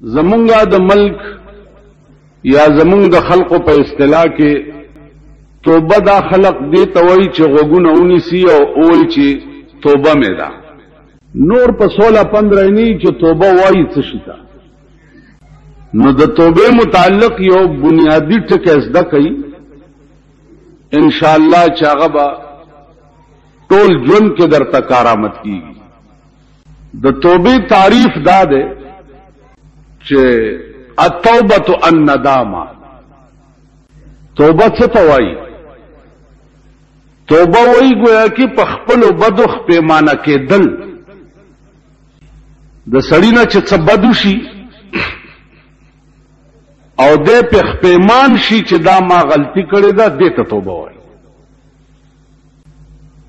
زمونږه د ملک یا زمونږ د خلقو په اصطلاح کې توبه دا خلق دی توي چې غوګونه اونی سی او اول چې توبه مې ده نور په 16 15 نه چې توبه وایي څه شي تا نو د توبه متعلق یو بنیادی ټکی زده کوي ان شاء الله چاغه با ټول ژوند کې درته کارآمد کیږي د توبې تعریف دا دی چې التوبه الندامه توبه څه ته وایي توبه وایي ګویا کې په خپل بدو پیمانه کېدل د سړی نه چې څه بدو شي او د په پیمان شي چې دا ما غلطي کړې ده د ته توبه وایي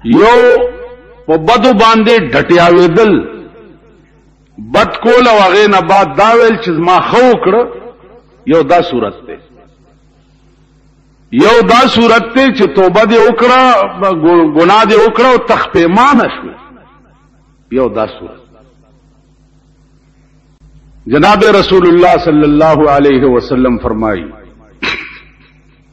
یو په بدو باندې ډټیاوېدل بد کول او هغه نه بعد دا ویل چې ما خو کړ یو دا صورت ده یو دا صورت ته چې توبه دې وکړه ګناه دې وکړه او تخپېمان شو یو دا صورت جناب رسول الله صلی الله علیه وسلم فرمایي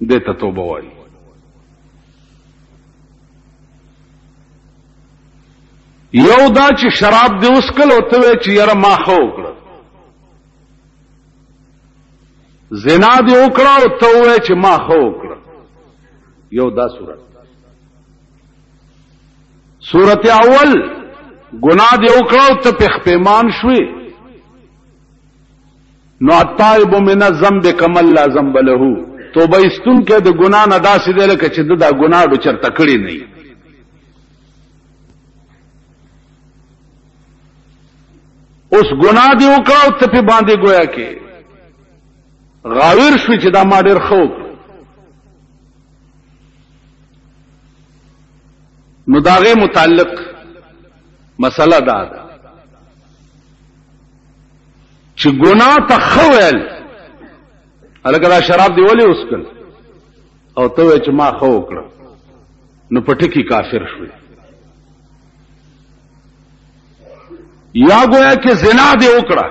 دې ته توبه وایي. یو دا چې شراب دې وسکل او ته چې یاره ما خو وکړه زنا دې وکړه او ته وې چې ما خو وکړه یو دا صورت صورت اول ګناه دې وکړه او ته په خپېمان شوې نو التائب من الذنب کمن لا ذنب له توبه استون کې د ګنا نه داسې دی لکه چې دا ګنا د چرته کړی نه اوس ګنا دی وکړه او ته په باندې گویا کې غاویر شو چې دا ما ډیر خو نو داغه متعلق مسله دا ده چې ګنا ته خویل الګا دا شراب دی ولې وسکل او ته چې ما خو وکړه نو پټکی کافر شوی یا گویا کې زنا دی وکړه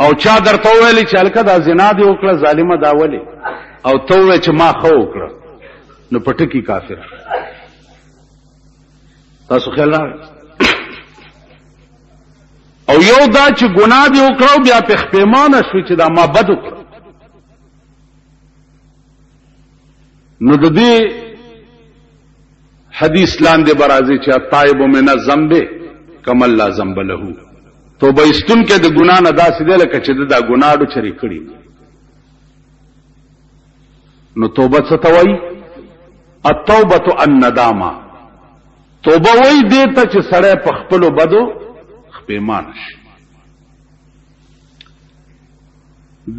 او چا درته ویلې چې الکه دا زنا دی وکړه ظالمه دا ولې او ته چې ما خو وکړه نو پټکی کافر شوی تاسو خیال راغی او یو دا چې ګناه دی وکړو بیا په خپېمانه شو چې دا ما بد وکړ نو د دې حدیث لاندې برازي چې طائب من الذنب کما لا ذنب له توبه استون کې د ګنا نه داسې دی لکه چې دا ګناډو چری کړی نو توبه څه ته وایي؟ التوبة الندامه توبه وایي دې ته چې سړی په خپلو بدو خپېمان شي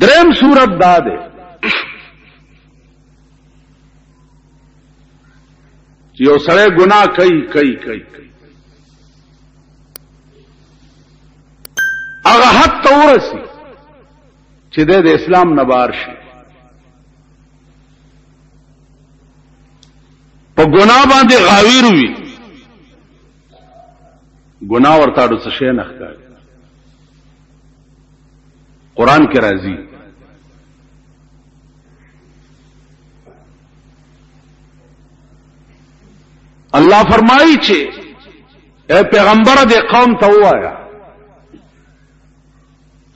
دریم صورت دا دی چې یو سړی ګناه کوي کوي کوي کوي هغه حد ته ورسي چې د اسلام نه بار شي په ګناه باندې غاویر وي ګناه ورته د څه شي نه ښکاري قران کې راځي الله فرمایي چې اے پیغمبر دې قوم ته وایا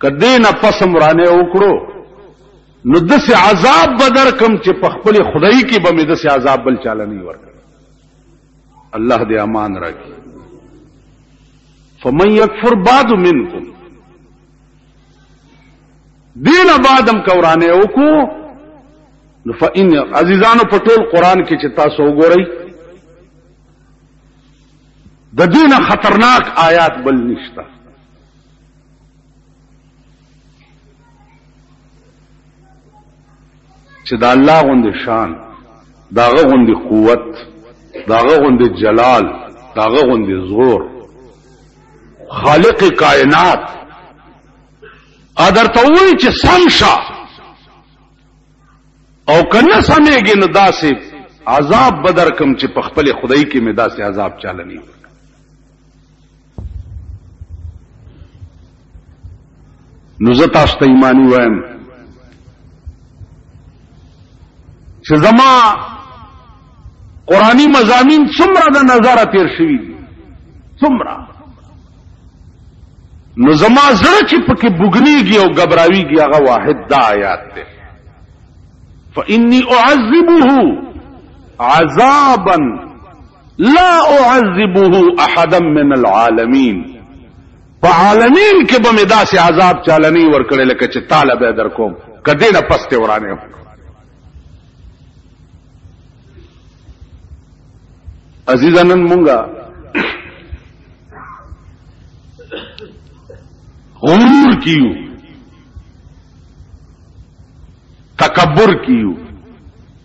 که دې نه پس هم رانه وکړو نو داسې عذاب به درکم چې په خپل خدای کې به مې داسې عذاب بل چاله نه ورکړي الله دې امان راکړي فمن یکفر بعد منکم دین بعدم کورانه وکړو نو فإن عزیزانو په ټول قران کې چې تاسو وګورئ د دینه خطرناک آیات بل نشته چې د الله غوندې شان داغه غوندې قوت داغه غوندې جلال داغه غوندې زور خالق کائنات ادر ته وایي چې سم شه او کنه سمېږي نو داسې عذاب بدر کم چې په خپل خدای کې مې داسې عذاب چالنی نو زه تاسو ته ایمانی وایم چې زما قرآنی مزامین څومره د نظر تیر شوي دي څومره نو زما زړه چې پکې بګنیږي او غبراویږي هغه واحد دا آیات ده فإني أعذبه عذابا لا اعذبه احدا من العالمین په عالمین کې به مې داسې عذاب چالنی ورکړې لکه چې تعالی به در کوم کدی نه پسته ورانه هم عزیزانن مونږه غرور کیو تکبر کیو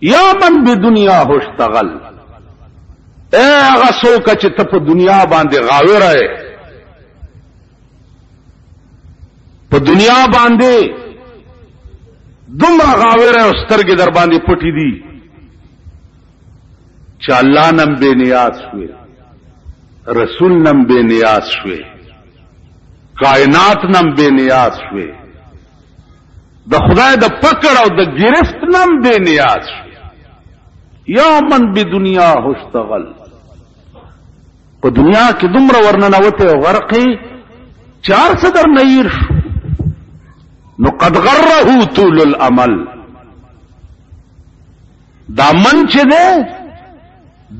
یا من به دنیا هشتغل اے هغه څوک چې ته په دنیا باندې غاوره اے په دنیا باندې دومره غاوره او سترګې در باندې پټې دي چې الله نم بے نیاز شوي رسول نم بے نیاز شوي کائنات نم بے نیاز شوي د خدای د پکړ او د گرفت نم بے نیاز شو یا من بی دنیا هشتغل په دنیا کې دومره ورننوته او غرقې چار څه در نیر شو نو قد غره طول الامل دا من چې ده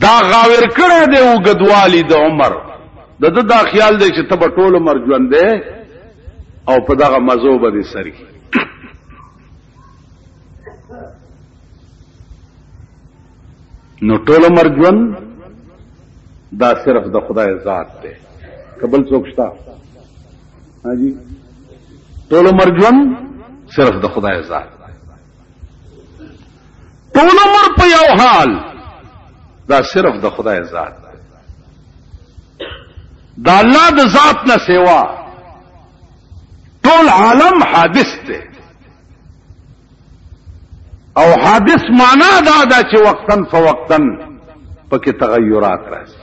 دا غاور کړه دی او غدوالی د عمر د دا, دا خیال دی چې تب ټول عمر ژوند دی او په دغه مزو باندې سری نو ټول عمر ژوند دا صرف د خدای ذات دی قبل څوک شتا ها جی ټول عمر ژوند صرف د خدای ذات ټول عمر په یو حال دا صرف د خدای ذات دی دا الله د ذات نه سیوا ټول عالم حادث دی او حادث معنا دا دا چې وقتن فوقتن پکې تغیرات راځي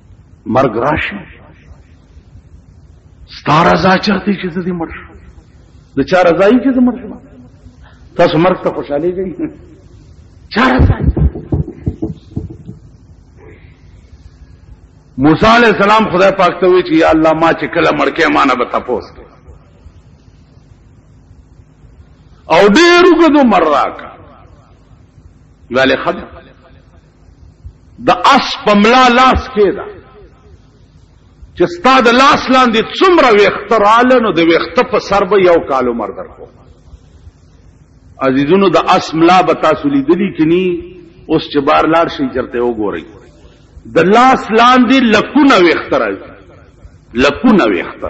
مرګ راشي ستار ازا چرته چې زه دې مړ شم د چا رضا یې چې زه مړ شم تاسو مرګ ته خوشاله دي چا رضا موسی علی السلام خدای پاک ته وی چې یا الله ما چې کله مړ کې مانه به تاسو او ډېر وګدو مر راکا غالي خبر د اس په ملا لاس کېده چې ستا د لاس لاندې څومره ویښته رااله نو د ویښته په سر به یو کال عمر درکو عزیزونو د اس ملا به تاسو لیدلی چې نی اوس چې بار لاړ شي چرته وګورئ د لاس لاندې لکونه ویښته راځي لکونه ویښته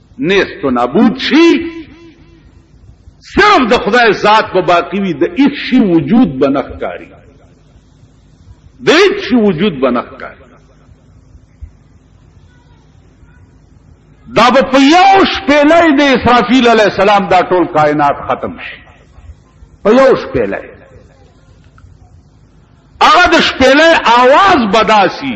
نیست و نابود شي صرف د خدای ذات په باقی وي د هیڅ شي وجود بنخکاری د هیڅ شي وجود بنخکاری دا په یو شپېلې د اسرافیل علی السلام دا ټول کائنات ختم شي په یو شپېلې هغه د شپېلې आवाज بداسي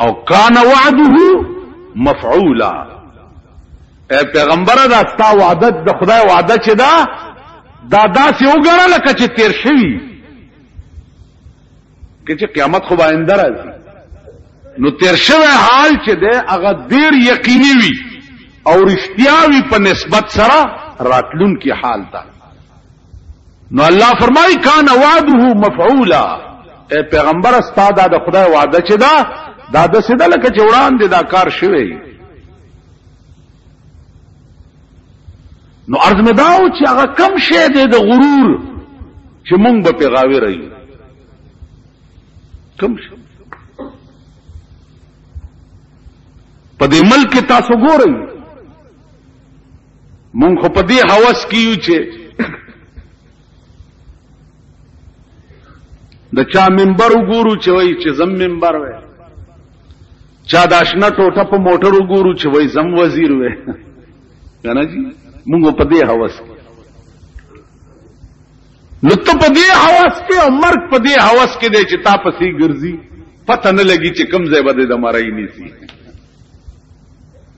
او کان وعده مفعولا اے پیغمبر دا ستا وعده د خدای وعده چې دا دا داسې وګڼه لکه چې تیر شوی کې چې قیامت خو باندې راځي نو تیر شوی حال چې ده هغه ډیر یقیني وي او رښتیا وي په نسبت سره راتلون کې حال ته نو الله فرمای کان وعده مفعولا اے پیغمبر استاد د خدای وعده چې دا دا د سیده لکه چې وړاندې دا کار شوی نو ارزمه دا او چې هغه کم شی دی د غرور چې مونږ به پیغاوی رہی کم شی په دې ملک تاسو ګورئ مونږ خو په دې حوس کیو چې د چا منبر وګورو چې وای چې زم منبر وای چا د آشنا ټوټه په موټر وګورو چې وای زم وزیر وای کنه جی مونږ په دې حوس کې نو ته په دې حوس کې او مرګ په دې حوس کې دی چې تا پسې ګرځي پته نه لګي چې کم ځای باندې د مړای نیسی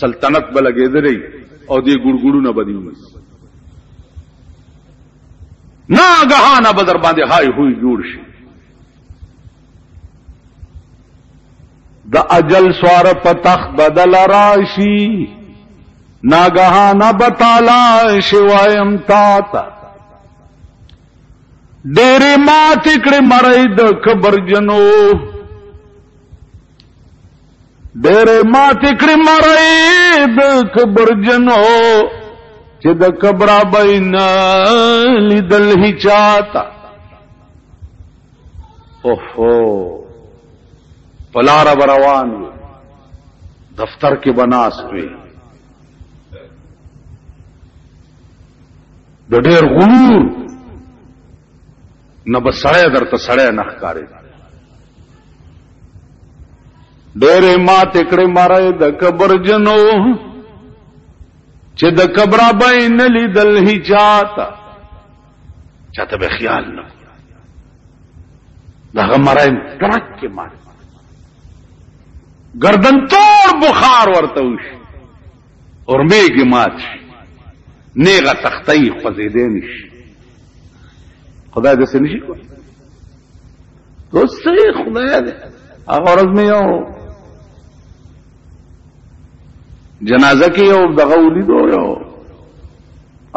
سلطنت به لګېدلی او دې ګړګړونه به دي ناګهانه به در باندې هاي هوی جوړ شي د اجل سوار په تخت بدل راشي ناګهانه به تعالی شوایم تا ته ډېرې ماتې کړې مړۍ د کبرجنو ډېرې ماتې کړې مرۍ د کبرجنو چې د کبرا بین لیدل هچاتا اوفو پلار روان دفتر کې بناس وي د ډېر غرور نه به سړی درته سړی نه ښکاري ډېرې ماتې کړې مړی د قبر جنو چې د قبر به یې نه لیدل هیچا ته چا ته به خیال نه دغه مړی ټرک کې مړ ګردن تور بخار ورته وشي ورمېږي مات شي نېغه تخته یې خوځېدی نه شي خدای داسې نه شي کولی اوس څه خدای دی هغه ورځ مې یو جنازه کې یو دغه ولیدو یو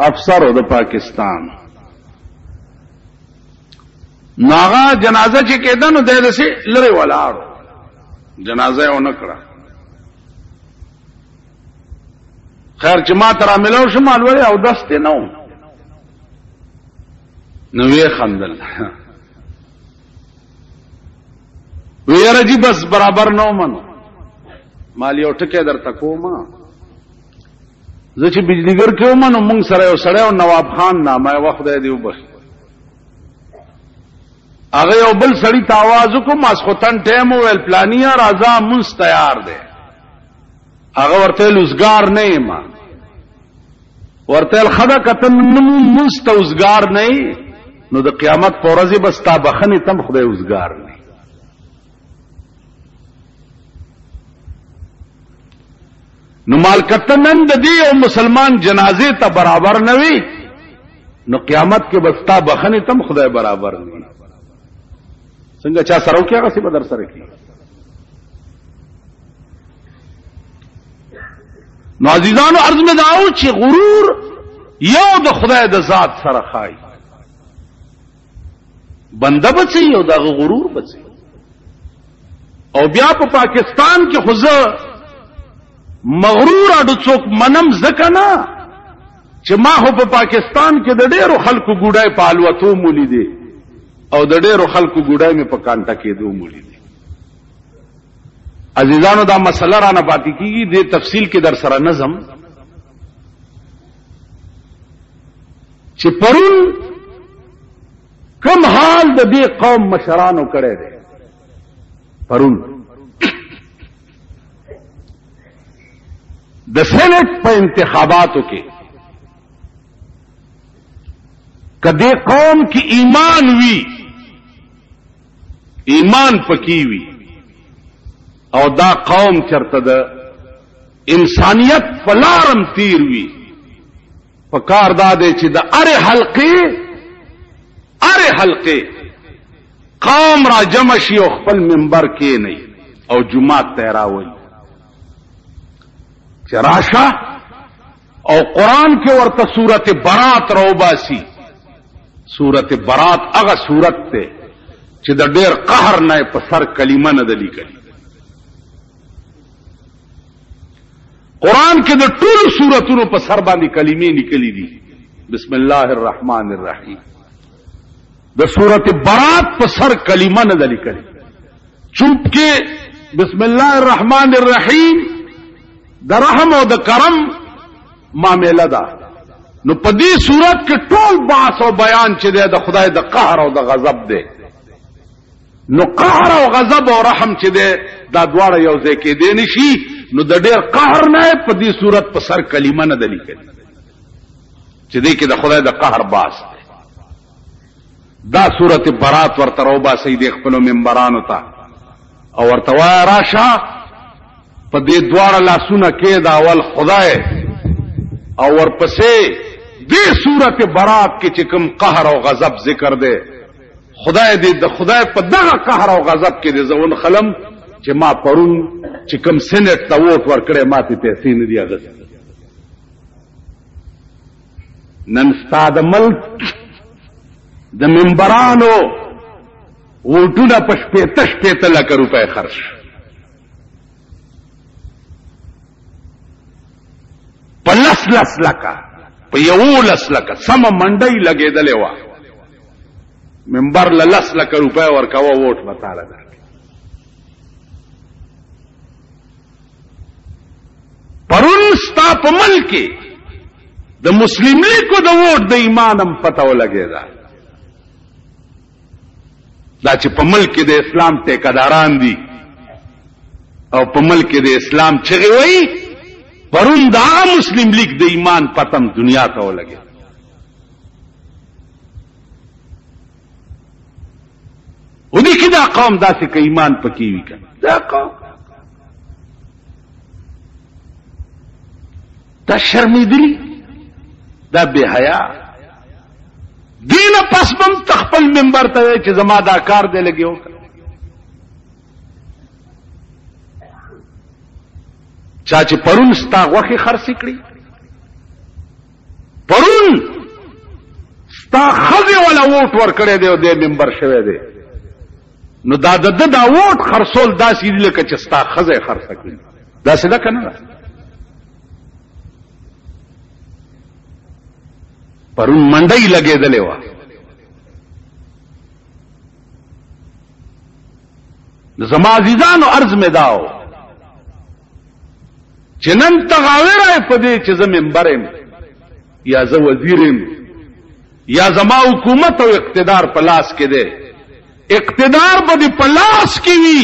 افسر د پاکستان ناغه جنازه چې کېده نو د دې لري ولاړ جنازه یې ونکړه خیر چې ما تر ملو شم الوی او دسته نو نو وی خندل ویره جی بس برابر نو منو مال یو ټکی در تکوما زه چې بجلیګر کې ومنو مونږ سره یو سړی او نواب خان نامه و خدای دی وبخ هغه یو بل سړی تاواز کو ماسختن ټیم ویل پلانیا راځه مونږ تیار دی هغه ورته لوزګار نه یم ورته خدا کتن نمو مست اوزګار نه نو د قیامت پر ورځ بس تا بخنه تم خدای اوزګار نه نو مال کتنن د دې او مسلمان جنازه ته برابر نه وي نو قیامت کې بس تا بخنه تم خدای برابر نه څنګه چا سره وکړه سی بدر سره کې نو عزیزانو عرض مې داو چې غرور یو د خدای د ذات سره خای بنده بچي یو دغه غرور بچي او بیا په پا پاکستان کې خو زه مغرور اډو څوک منم زکه نه چې ما خو په پاکستان کې د ډېرو خلکو ګوډای په الوتو مولي دي او د ډېرو خلکو ګوډای مې په کانټه کېدو مولي دي عزیزانو دا مسله را نه پاتې کیږي د تفصیل کې در سره نظم چې پرون کم حال د دې قوم مشرانو کړی دی پرون د سېنات په انتخاباتو کې کدی قوم کې ایمان وی ایمان پکې وی او دا قوم چرته د انسانیت فلارم تیر وی په کار دا دی چې د اره حلقې اره حلقې قوم را جمع شي او خپل منبر کې نه او جمعات ته راوي چې راشه او قران کې ورته سورته برات روباسي سورته برات هغه سورت ته چې د ډېر قهر نه په سر کلمه نه د لیکل قران کې د ټول سوراتونو په سر باندې کلمې لیکلې دي بسم الله الرحمن الرحیم د سورت برات په سر کلمه نه ده لیکلې چونکې بسم الله الرحمن الرحیم د رحم او د کرم معامله ده نو په دې صورت کې ټول باس او بیان چې ده د خدای د قهر او د غضب ده نو قهر او غضب او رحم چې ده دا دواړه یو ځای کې دي نشي نو د ډېر قهر نه په دې صورت په سر کلمه نه ده لیکلې چې دې کې د خدای د قهر باس ده دا سورت برات ورته راوباسئ د خپلو ممبرانو ته او ورته وایه راشه په دې دواړه لاسونه کې د اول خدای او ورپسې دې سورت برات کې چې کوم قهر او غضب ذکر دی خدای دې د خدای په دغه قهر او غضب کې دې زون خلم چې ما پرون چې کوم سنټ ته ووټ ورکړې ما ته پیسې نه دی اغستې نن ستا د ملک د ممبرانو ووټونه په شپېته شپېته لکه روپۍ خرڅ شو په لس لس لکه په یولس لکه سمه منډۍ لګېدلې وه ممبر له لس لکه روپۍ ورکوه ووټ به تاله درکړي پرون ستا په ملک کې د مسلم لیګ د ووټ د ایمانم پته ولګی دا دا چې په ملک کې د اسلام ټیکداران دي او په ملک کې د اسلام چغې وایي پرون دا مسلم لیګ د ایمان پتم دنیا ته ولګی ودی کی دا قوم داسې که ایمان پکې وی کنه دا قوم دا شرمیدلی دا بے حیا دین پس بم تخپل منبر ته چې زما دا کار دی لګیو چا چې پرون ستا غوخي خرڅ کړی پرون ستا خزه ولا ووټ ور کړی دی او د ممبر شوی دی نو دا د د دا ووټ خرصول داسې دی لکه چې ستا خزه خرڅ کړي داسې ده کنه ده پرون منډي لګېدلې و زما عزیزانو عرض می داو چې نن تغاوی راي په دې چې زه ممبر يم یا زه وزیر يم یا زما حکومت او اقتدار په لاس کې دی اقتدار به دې په لاس کې وي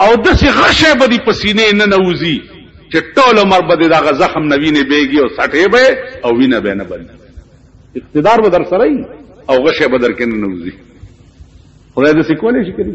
او داسې غشه به دې په سینې نه نوځي چې ټول عمر به دې دغه زخم نه وینې بېږي او سټې به او وینه به نه بندي اقتدار به در سره او غشه به در کې نه نوځي خدای دې سکولې شي کړی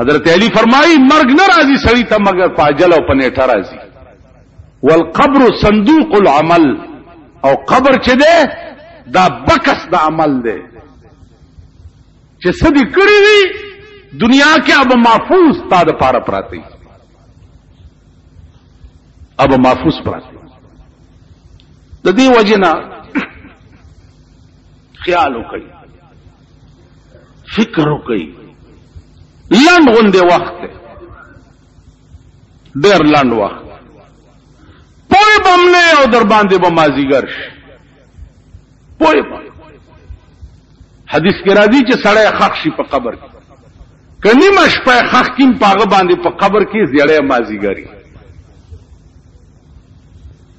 حضرت علی فرمایي مرګ نه راځي سړی ته مګر په اجل او په نیټه راځي والقبر صندوق العمل او قبر چې ده دا بکس د عمل ده چې سدي کړی وي دنیا کې اب محفوظ تا د پاره پراتی اب محفوظ پراتی د دې وجنه خیال وکړي فکر وکړئ لنډ غوندې وخت دی ډېر لنډ وخت پوه به هم نه او در باندې به مازیګر شي پوه به حدیث کې راځي چې سړی خښ شي په قبر کې که نیمه شپه خښ کیم په هغه باندې په قبر کې زیړی مازیګري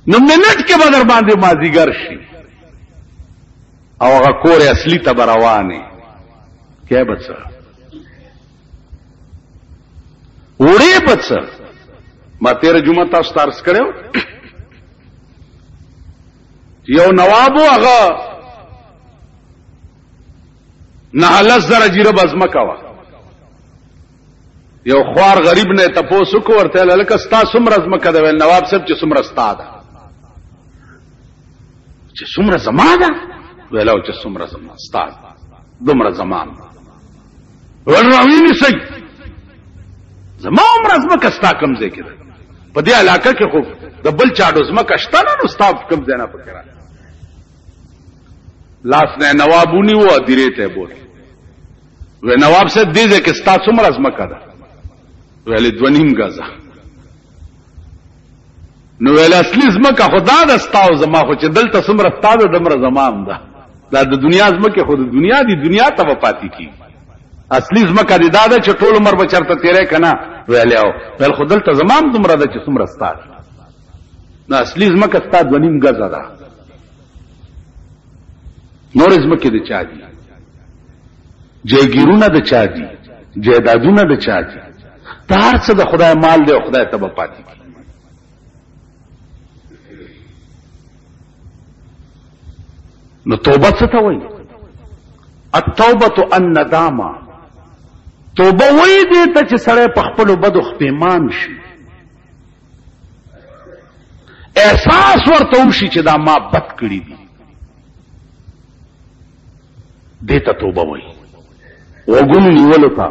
نو منټ کې به در باندې مازیګر شي او هغه کور اصلي ته روانه کې بچ وړې بچ ما تیر جمعه تاسو ترس کړو یو نوابو هغه نه لس درجه رب ازمکه وا یو خوار غریب نه تپوس وکړ ورته لکه ستا څومره ځمکه ده ویل نواب صاحب چې څومره ستا ده چې څومره زما ده ویل او چې څومره زما ستا ده دومره زما ده ول راویني سي زما عمر ځمکه ستا کم ځای کې ده په دې علاقه کې خو د بل چا د ځمکه شته نه نو ستا کم ځای نه پکې راځي لاس نه نوابونی و دیره ته بوت وې نواب صاحب دې ځکه ستا څومره ځمکه ده ویلې دوه نیم غزه نو ویل اصلي ځمکه خدا ده ستا او زما خو چې دلته څومره ستا ده دمره زما هم ده دا د دنیا ځمکه خو د دنیا دی دنیا ته به پاتې کېږي اصلي ځمکه دې دا ده چې ټول عمر به چرته تېری که نه ویلې او ویل خو دلته زما هم دومره ده چې څومره ستا ده نو اصلي ځمکه ستا دوه نیم غزه ده نور ځمکې د چا دي جایګیرونه د چا دي جایدادونه د چا دي دا هر څه د خدای مال دی او خدای ته به پاتې کیږي نو توبه څه ته وایي التوبه الندامه توبه وایي دې ته چې سړی په خپل بدو خپېمان شي احساس ورته وشي چې دا ما بد کړی دي دې ته توبه وای وګونو نیولو ته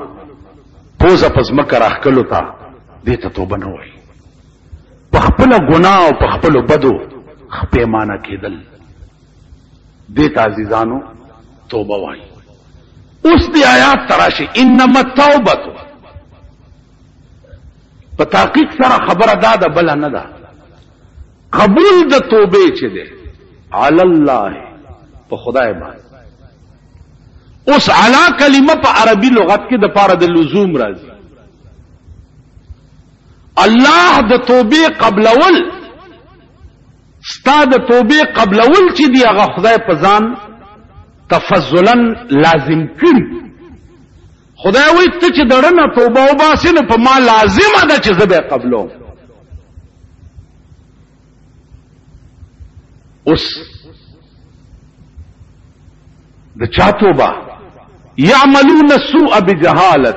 پوزه پس مکه راخکلو ته دې ته توبه نه وای په خپل ګناه او په خپل بدو خپېمانه کېدل دې ته عزیزانو توبه وای اوس دې آیات تراشي انما التوبه په تحقیق سره خبره دا ده بل نه ده قبول د توبه چې ده علی الله په خدای باندې اوس علا کلمه په عربي لغت کې د پاره د لزوم راځي الله د توبه قبلول ستا د توبه قبلول چې دی هغه خدای په ځان تفضلا لازم کړي خدای وی ته چې دړنه توبه وباسې نو په ما لازمه ده چې زه به قبلوم اوس د چا توبه يعملون السوء بجهاله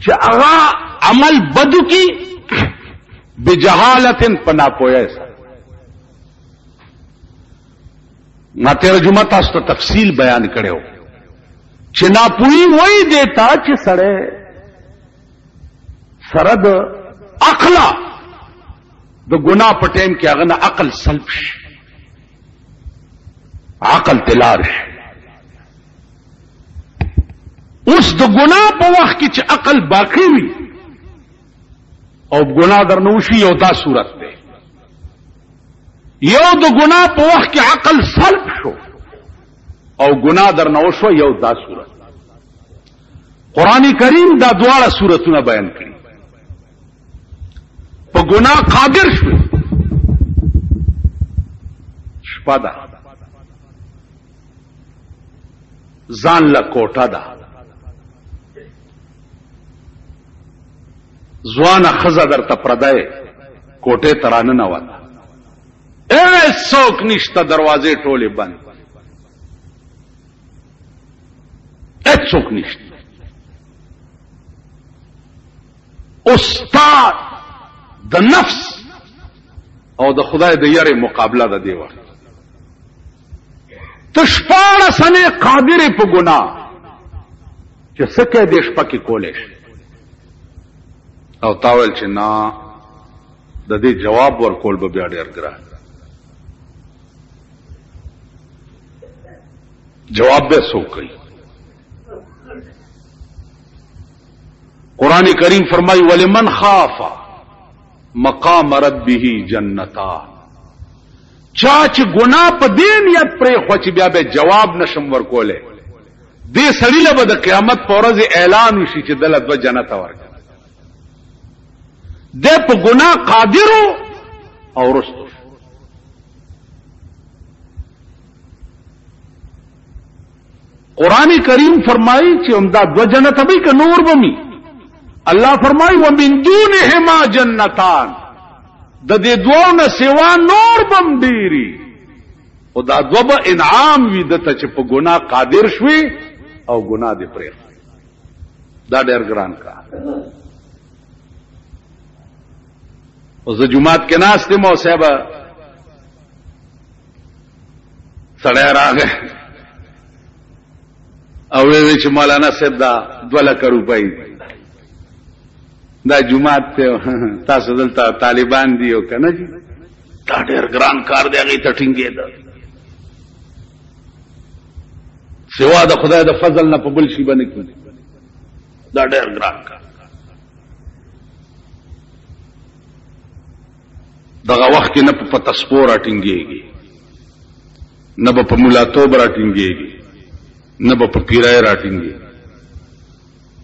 چې هغه عمل بدو کی بجهاله پنا پوهه ما تیر جمعه تاسو ته تفصیل بیان کړو چې ناپوهي وای دیتا چې سړی سره د عقل د ګنا په ټیم کې هغه نه عقل سلب شي عقل تلار شي اوس د ګنا په وخت کې چې عقل باقی وي او ګنا درنوشي یو دا صورت یو د ګنا په وخت کې عقل سلب شو او ګنا درنه وشو یو دا صورت قران کریم دا دواړه صورتونه بیان کړي په ګنا قادر شو شپه ده ځان له کوټه ده ځوانه خزه درته پردای کوټه ترانه نه وته اې څوک نشته دروازې ټوله بند اې څوک نشته استاد د نفس او د خدای د یاره مقابله ده دی وخت تشپاړه سنه قادر په ګناه چې څه کې دې شپه کې کولې شي او تاول چې نه د دې جواب ورکول به بیا ډیر ګران جواب به سو کوي قران کریم فرمای ولمن خاف مقام ربه جنتا چا چې ګنا په دین یت پرې خو چې بیا به جواب نشم ورکوله دې سړي له به د قیامت په ورځ اعلان وشي چې دله دوه جنت ورکړه د په ګناه قادرو او رستو قران کریم فرمایي چې هم دا دوه جنت به که نور بمي الله فرمایي ومن دونهما جنتان د دې دوه نه سیوا نور بم ډیری او دا دوه به انعام وي د ته چې په ګناه قادر شوي او ګناه دې پرې دا ډېر ګران کار او زه جمعات کې ناست یم او صاحب سړی راغی او وی چې مولانا صاحب دا دوه لکه روپۍ دا جمعات ته تاسو دلته طالبان دی او کنه جی دا ډېر ګران کار دی هغه ته ټینګې ده سوا د خدای د فضل نه په بل شي باندې کې دا ډېر ګران کار دغه وخت کې نه په پتسپور اټینګيږي نه په مولاتوب راټینګيږي نه په پیرای راټینګيږي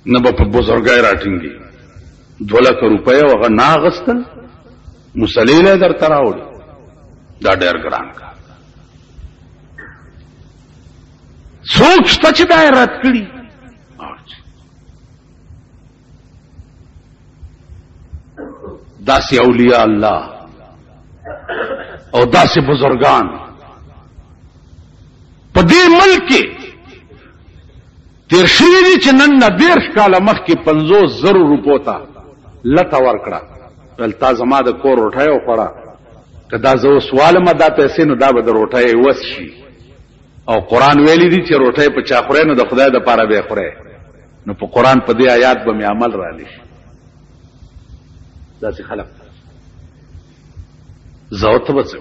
نه به په بزرګای راټینګي دوه لک روپۍ هغه نه اغستل مسلې له در تراوړي دا ډېر ګران کا څوک شته چې دا رد کړي داسې اولیاء الله او داسې بزرگان په دې ملک کې تېر شوي دي چې نن نه دېرش کاله مخکې پنځوس زرو روپو ته لته ورکړه ویل تا زما د کور روټۍ وخوړه که دا زه اوس والم دا پیسې نو دا به د روټۍ وس شي او قرآن ویلی دي چې روټۍ په چا خورې نو د خدای د پاره به خورې نو په قرآن په دې آیات به مې عمل را لشي داسې خلق زه او ته به څه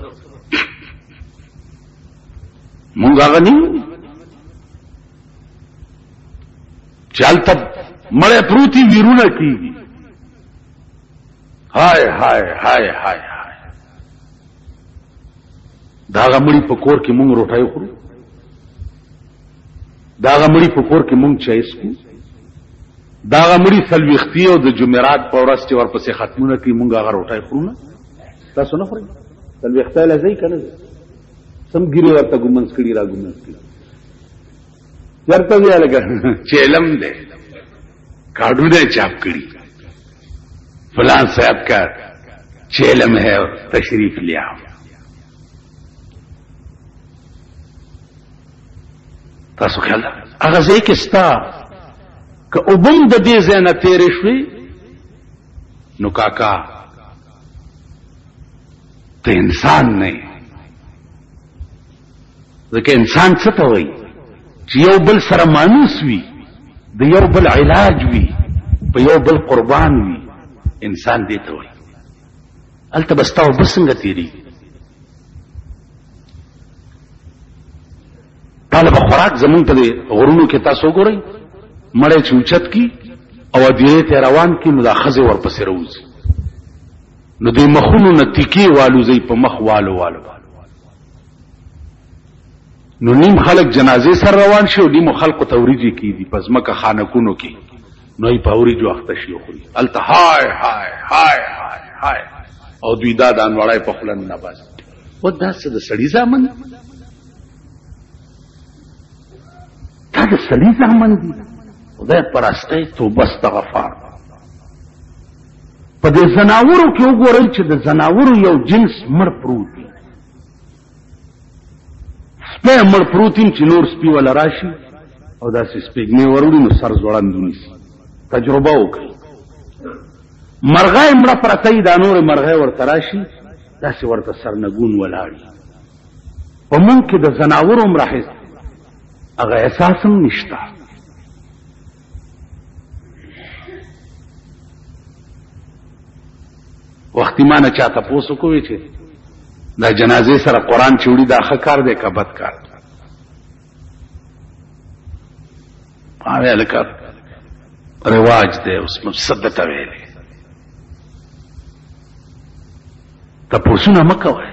مونږ هغه نه چې هلته مړی پروت وي ویرونه کېږي هاي هاي هاي هاي هاي دا هغه مړی په کور کې مونږ روټۍ خورو دا هغه مړی په کور کې مونږ چای څکو دا هغه مړی څلوېښتي او د جمعرات په ورځ چې ورپسې ختمونه کوي مونږ هغه روټۍ خورو نه تاسو نه خورئ څلوېښتی له ځای که نه سم ګیرې ورته ګومنځ کړي را ګومنځ کړي چرته دی لګا چیلم دی کارډونه چاپ کړی فلان صاحب کا چیلم ہے اور تشریف لیا تاسو خیال هغه ځای کې ستا که وبم د دې ځای نه تېرې شوې نو کاکا ته انسان نه ځکه انسان څه ته وایي چې یو بل سره مانوس وي د یو بل علاج وي په یو بل قربان وي انسان دې ته وایي هلته به ستا اوبه څنګه تېرېږي تاله به خوراک زمونږ په دې غرونو کې تاسو وګورئ مړی چې اوچت کي او ادیرې ته روان کي نو دا ښځې ورپسې راوځي نو دې مخونو نه تیکې والوځي په مخ والو والو نو نیم خلک جنازې سره روان شي او نیمو خلکو ته وریجې کېږدي په ځمکه خانکونو کې نو یې په وریجو اخته شي خوري هلته های های های های های او دوی دا د انوړای په خوله نه باسي و دا څه د سړي زامن دا د سړي زامن دي خدای پرسته توبه استغفار په دې زناورو کې وګورئ چې د زناورو یو جنس مړ پروت دی سپی مړ پروت وي چې نور سپي ولا راشي او داسې سپېږمې وروړي نو سر ځوړند ونیسي تجربه وکړي مرغۍ مړه پرته وي دا نورې مرغۍ ورته راشي داسې ورته سرنګون ولاړ وي په مونږ کې د ځناورو هم راحیست هغه احساس هم نشته وختي ما نه چا تاسو کوی چې دا جنازې سره قران چوړي دا ښه کار دی که بد کار دی هغه لکه رواج دی اوس مفسد ته ویل تاسو نه مکوئ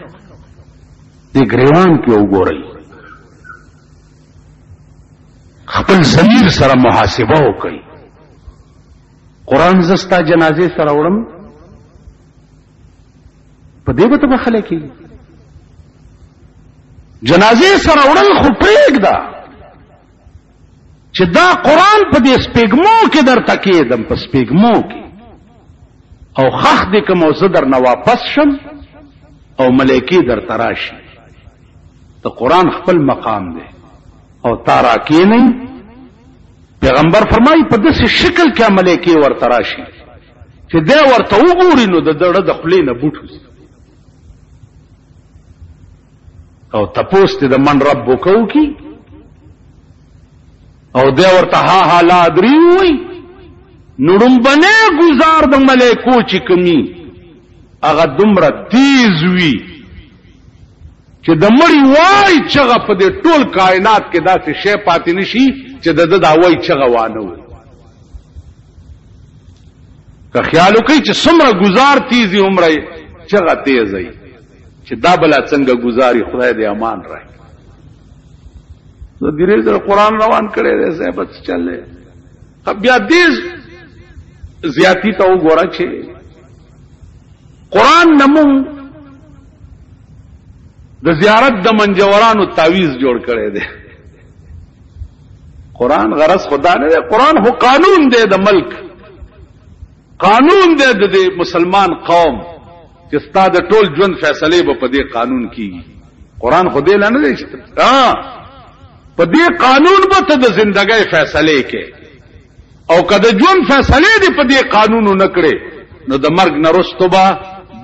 د ګریوان کې وګورئ خپل ضمیر سره محاسبه وکړئ قران زستا جنازه سره وړم په دې به ته خلک جنازه سره وړل خو پرېږده چې دا قران په دې سپېګمو کې درته کېدم په سپېګمو کې او خخ دې کوم زه درنه واپس شم او ملایکی درته راشي د قران خپل مقام دی او تا راکینی پیغمبر فرمایي په داسې شکل کې عملې کې ورته راشي چې دا ورته وګوري نو د دړه د خلې نه بوټوس او تپوس ته د من رب وکاو کی او دا ورته ها ها لا دري وي نړم بنه گزار د ملائکو چې کمی هغه دمر تیز وی چې د مړي وای چغه په دې ټول کائنات کې داسې شی پاتې نشي چې د د وای چغه وانه وي که خیال وکړي چې څومره گزار تیزي عمره چغه تیزي چې دا بل څنګه گزاري خدای دې امان راي د دې زر قران روان کړي دې صاحب چلې بیا دې زیاتی ته وګوره چې قران نمون د زیارت د منجورانو تعویز جوړ کړي دي قران غرض خدا نه قران هو قانون دی د ملک قانون دی د دې مسلمان قوم چې ستا د ټول ژوند فیصله به په دې قانون کیږي قران خو دې لنه دی چې په دې قانون به ته د ژوندۍ فیصله کې او کله ژوند فیصله دې په دې قانون نه کړې نو د مرګ نه رستوبه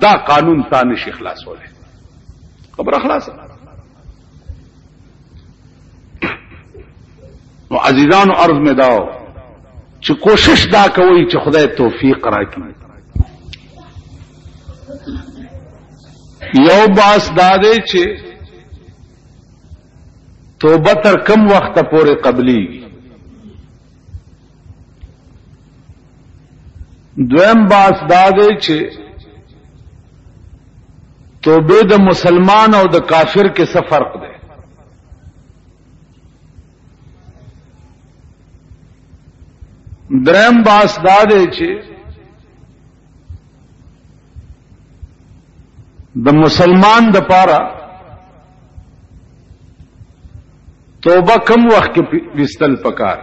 دا قانون تا نشي خلاصوله خبره خلاصه نو عزیزانو عرض مې داو چې کوشش دا کوي چې خدای توفیق راکړي یو باس دا دی چې توبه تر کم وخت پورې قبليږي دویم باس دا دی چې توبه د مسلمان او د کافر کې څه فرق دی دریم باس دا دی چې د مسلمان د پاره توبه کم وخت کې وستل پکار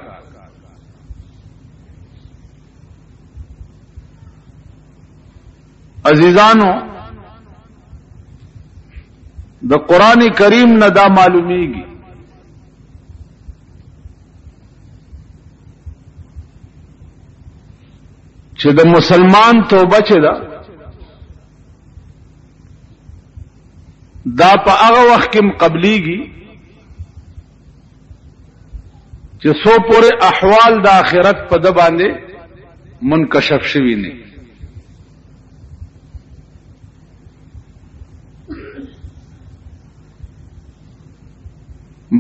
عزیزانو د قران کریم نه دا معلومیږي چې د مسلمان توبه چې ده دا په هغه وخت کې قبليږي چې سو پورې احوال د آخرت په د باندې منکشف شوی نه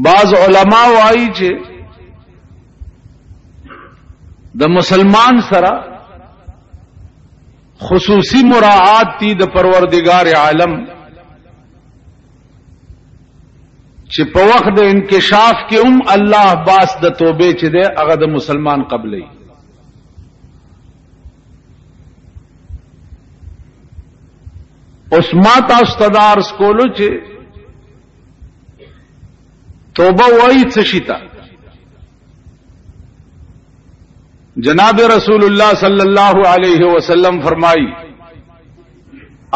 بعض علما وایي چې د مسلمان سره خصوصی مراعات تی د پروردگار عالم چې په وخت د انکشاف کې هم الله باس د توبه چې ده هغه د مسلمان قبلې اوس ما تاسو ته دار سکولو چې توبه وایي څه شي ته جناب رسول اللہ صلی اللہ علیہ وسلم فرمائی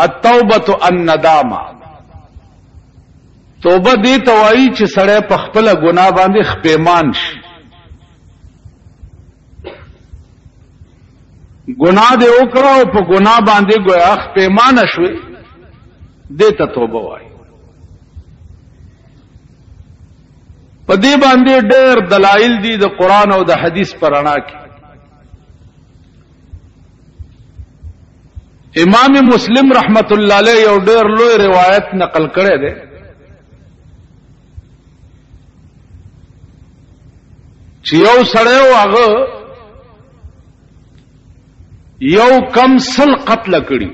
اتوبت ان ندامہ توبه دی توای چې سړی په خپل ګناه باندې خپېمان شي ګناه دې وکړه او په ګناه باندې ګویا خپېمان شوي دې ته توبه وای په دې باندې ډېر دلایل دي د قران او د حدیث پر اړه کې امام مسلم رحمت الله علیه یو ډېر لوی روایت نقل کړی دی چې یو سړی او هغه یو کم سل قتل کړي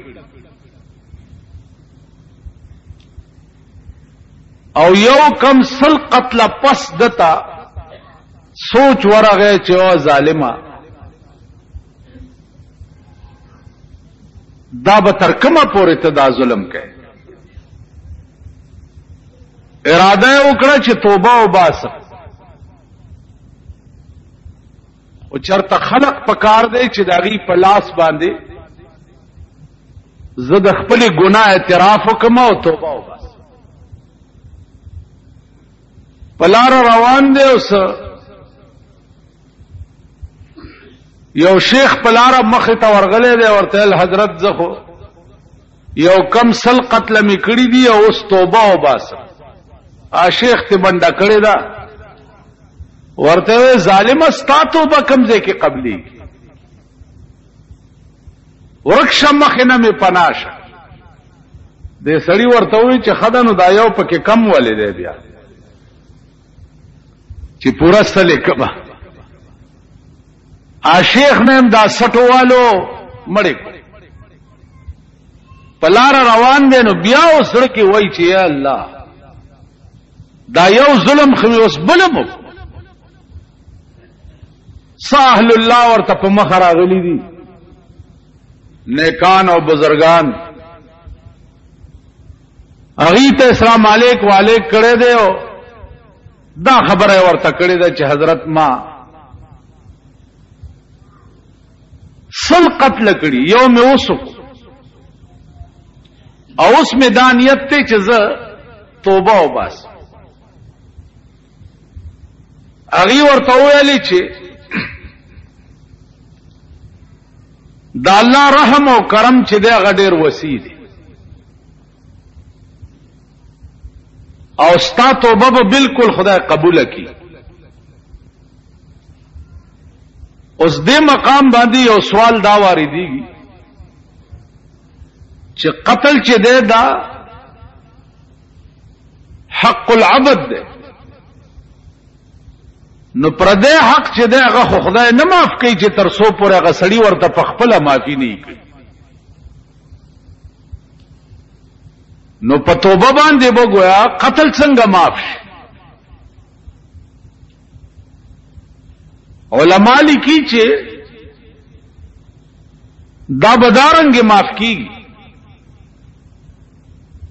او یو کم سل قتل پس دتا سوچ ورغه چې او ظالما دا به تر کومه پورې ته دا ظلم کوي اراده وکړه چې توبه وباسه او چرته خلق پکار دی چې داغي پلاس باندې زه د خپل ګناه اعتراف وکم او توبه وباس پلار روان دی اوس یو شیخ پلار مخ ته ورغلې دی ورته حضرت زخو یو کم سل قتل میکړی دی او اوس توبه وباس ا شیخ ته منډه کړی دا ورته ظالم ستا توبه کم ځای کې قبلي ورکشه مخې نه مې پناه شه دې سړي ورته ووي چې ښه ده نو دا یو پکې کم ولې دی بیا چې پوره څه لیکمه شیخ مې هم دا سټو والو مړې په لاره روان دی نو بیا اوس زړه کې وایي چې یا الله دا یو ظلم خو مې اوس بل هم ساحل الله ورته په مخ راغلي دي نیکان او بزرگان اغي ته اسلام علیک والیک کړه دی او دا خبره ورته کړی ده چې حضرت ما سل قتل کړي یو مې وسو او اوس مې دانیت ته چې زه توبه وباسم هغه ورته ویل چې د الله رحم او کرم چې دا غډیر وسی دي او ستا توبه به بالکل خدای قبول کړي اوس دې مقام باندې یو سوال دا واردېږي چې قتل چې دی دا حق العبد ده نو پردې حق چې ده هغه خو خدای نه معاف کوي چې تر سو پر هغه سړی ورته په خپل معافي نه کوي نو په توبه باندې وګویا قتل څنګه معاف شي علما لیکي چې دا بدارنګ معاف کیږي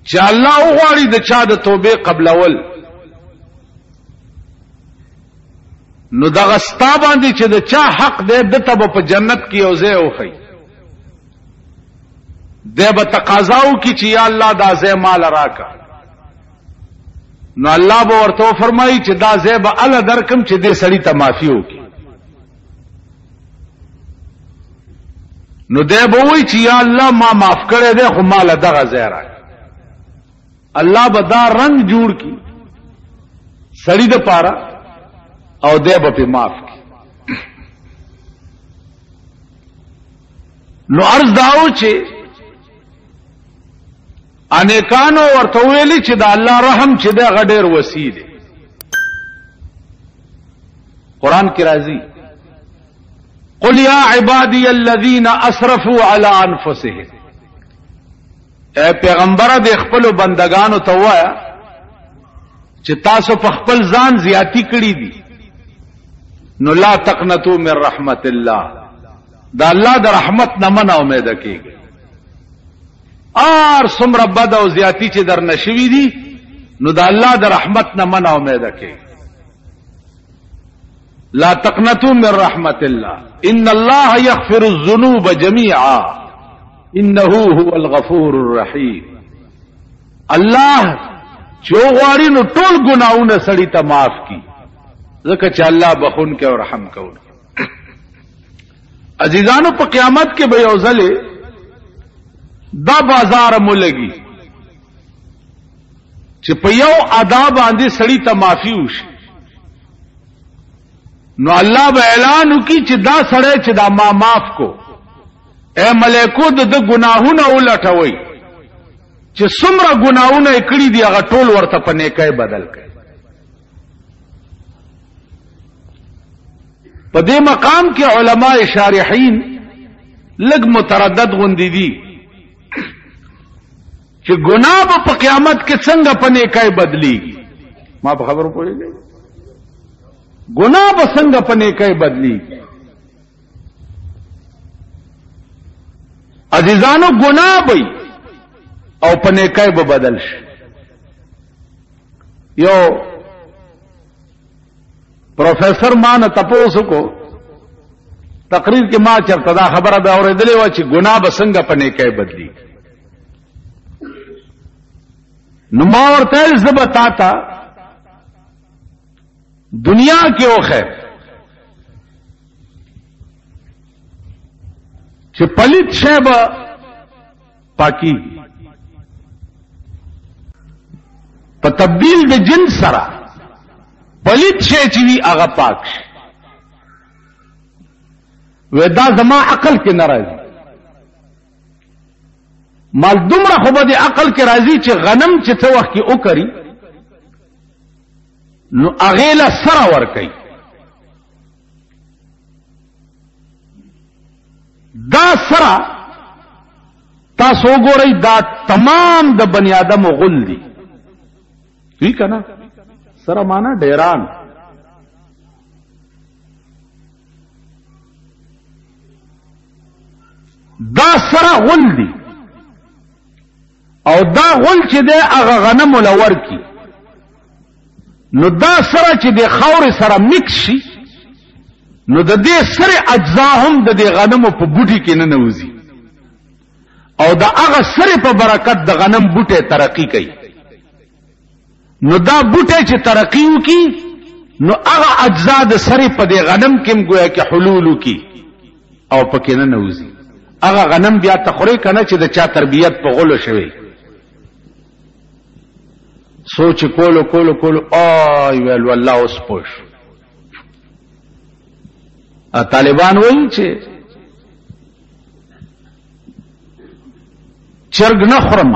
چې الله وغواړي د چا د توبې قبلول نو دغه ستا باندې چې د چا حق دی د ته به په جنت کې یو ځای وخی دی به تقاضا وکړي چې یا الله دا ځای مال راکه نو الله به ورته فرمایي چې دا ځای به الله درکم چې دې سړی ته معافي وکړي نو دی به وایي چې یا الله ما معاف کړی دی خو ما له دغه ځای راکړه الله به دا رنګ جوړ کړي سړي د پاره او دی به پې معاف کړي نو عرض داو چې انیکانو ورته ویلي چې د الله رحم چې دی هغه ډېر وسیع دی قرآن کې راځي قل یا عبادی الذین اسرفوا علی انفسهم اے پیغمبره د خپل بندگانو ته وایا چې تاسو په خپل ځان زیاتی کړی دي نو لا تقنتو من رحمت الله دا الله د رحمت نه منه امید کیږي هر څومره بد او زیاتی چې در نشوي دي نو د الله د رحمت نه منع امید کې لا تقنطوا من رحمت الله ان الله يغفر الذنوب جميعا انه هو الغفور الرحيم الله چې غواړي نو ټول ګناونه سړی ته معاف کی ځکه چې الله بخون کې او رحم کوي عزیزانو په قیامت کې به یو ځل دا بازار مو لګي چې په یو ادا باندې سړی ته معافي وشي نو الله به اعلان وکي چې دا سړی چې دا ما معاف کو اے ملائکو د ګناهونه ولټوي چې څومره ګناهونه کړی دی هغه ټول ورته په نیکه بدل کړي په دې مقام کې علما شارحین لګ متردد غوندې دي چې ګناه به په قیامت کې څنګه په نیکای بدلیږي ما په خبرو پوهیږئ ګناه به څنګه په نیکای بدلیږي عزیزانو ګناه به او په نیکای به بدل شي یو پروفیسور ما نه تپوسو کو تقریر کې ما چرته دا خبره به اورېدلې و چې ګناه به څنګه په نیکه بدلی نو ما ورته زب تا تا دنیا کې اوخه چې پلیت شیبه پاکی په تبديل د جنس سره پلیت شي چې وی هغه پاک شي ودا زما عقل کې ناراضي مال دومره خو به د عقل کې راضي چې غنم چې څو وخت کې وکړي نو اغه له سره ور کوي دا سره تاسو ګورئ دا تمام د بنی آدم غل دي وی کنه سره معنا ډیران دا سره غل دي او دا غول چې دی هغه غنمو له ورکي نو دا سره چې د خاورې سره مکس شي نو د دې سره اجزا هم د دې غنمو په بوټي کې نه نوځي او د هغه سره په برکت د غنم بوټي ترقی کوي نو دا بوټی چې ترقی وکي نو هغه اجزا د سره په دې غنم کې مګویا کې حلول وکي او پکې نه نوځي هغه غنم بیا تخوري کنه چې د چا تربیت په غلو شوی سوچ کولو کولو کولو آی ویل والله اوس پوش طالبان وایي چې چرګ نه خورم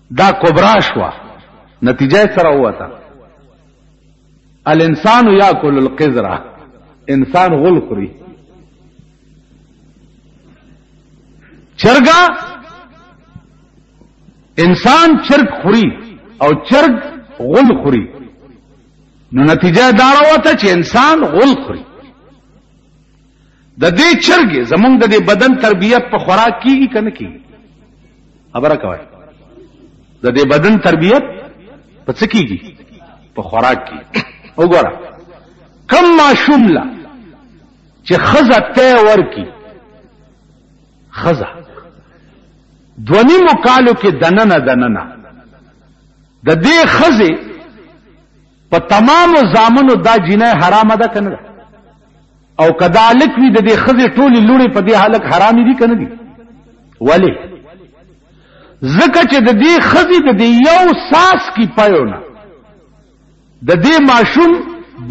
دا کبرا شو نتیجه سره وته الانسان یاکل القذرا انسان غول خوري چرګا انسان چرګ خوري او چرګ غول خوري نو نتیجه دا راوته چې انسان غول خوري د دې چرګې زمونږ د دې بدن تربیه په خوراک کیږي کنه کیږي خبره کوي د دې بدن تربیه په څه کیږي په خوراک کې وګوره کم ماشوم لا چې خزه ته ورکی خزه دونی مکالو کې دننه دننه د دې خزه په تمامو زامنو دا جینه حرامه ده کنه او کدا لک وی د دې خزه ټولی لوري په دې حالت حرامي دي کنه دي ولی زکه چې د دې خزه د دې یو ساس کی پيونه د دې ماشوم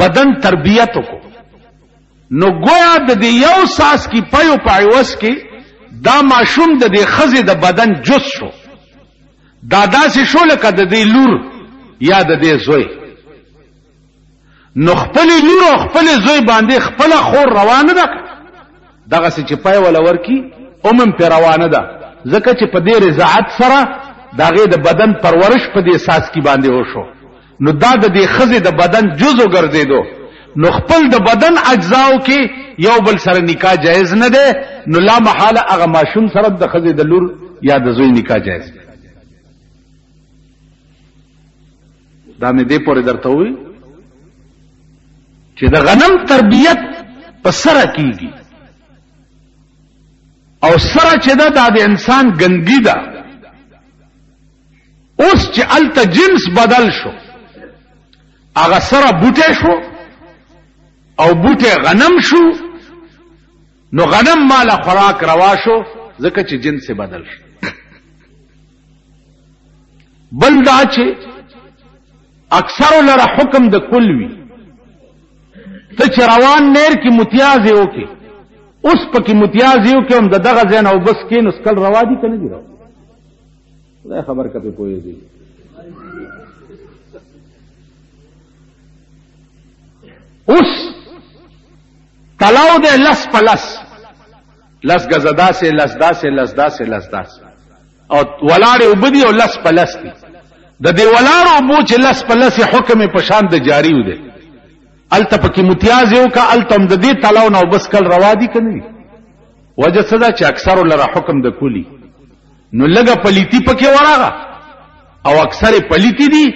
بدن تربیت کو نو گویا د دې یو ساس کی پيو پایوس کې دا ماشوم د دې خزه د بدن جز شو دا داسې شو لکه د دې لور یا د دې زوی نو خپل لور او خپل زوی باندې خپل خور روانه ده دغه څه چې پای ولا ورکی اومم پر روانه ده ځکه چې په دې رضاعت سره داغه د بدن پرورش په دې اساس کې باندې وشو نو دا د دې خزې د بدن جزو ګرځېدو نو خپل د بدن اجزاو کې یو بل سره نکاح جایز نه ده نو لا محاله هغه ماشوم سره د خزې د لور یا د زوی نکاح جایز ده دا مې دې پورې درته وي چې د غنم تربیت په سره کیږي او سره چې دا د انسان ګندګي ده اوس چې الته جنس بدل شو هغه سره بوټه شو او بوټه غنم شو نو غنم مال خوراک روا شو ځکه چې جنس بدل شو بل دا چې اکثر لره حکم د کل وی ته چې روان نیر کې متیاز یو کې اوس پکې متیاز یو کې هم د دغه ځای نه وبس کې نو سکل روا دي کنه دی روا خدای خبر کپې پوهېږي اوس تلاو دی لس په لس لس ګزه داسې لس داسې لس داسې لس داسې او ولاړې اوبه دي او لس په لس دي د دې ولاړو اوبو چې لس په لس حکم په شان د جاری و دی هلته پکې متیاز یو که هلته هم د دې تلاو نه اوبه څکل روا دي که نه دي وجه څه ده چې اکثرو لره حکم د کلي نو لګه پلیتی پکې وراغه او اکثر پلیتی دي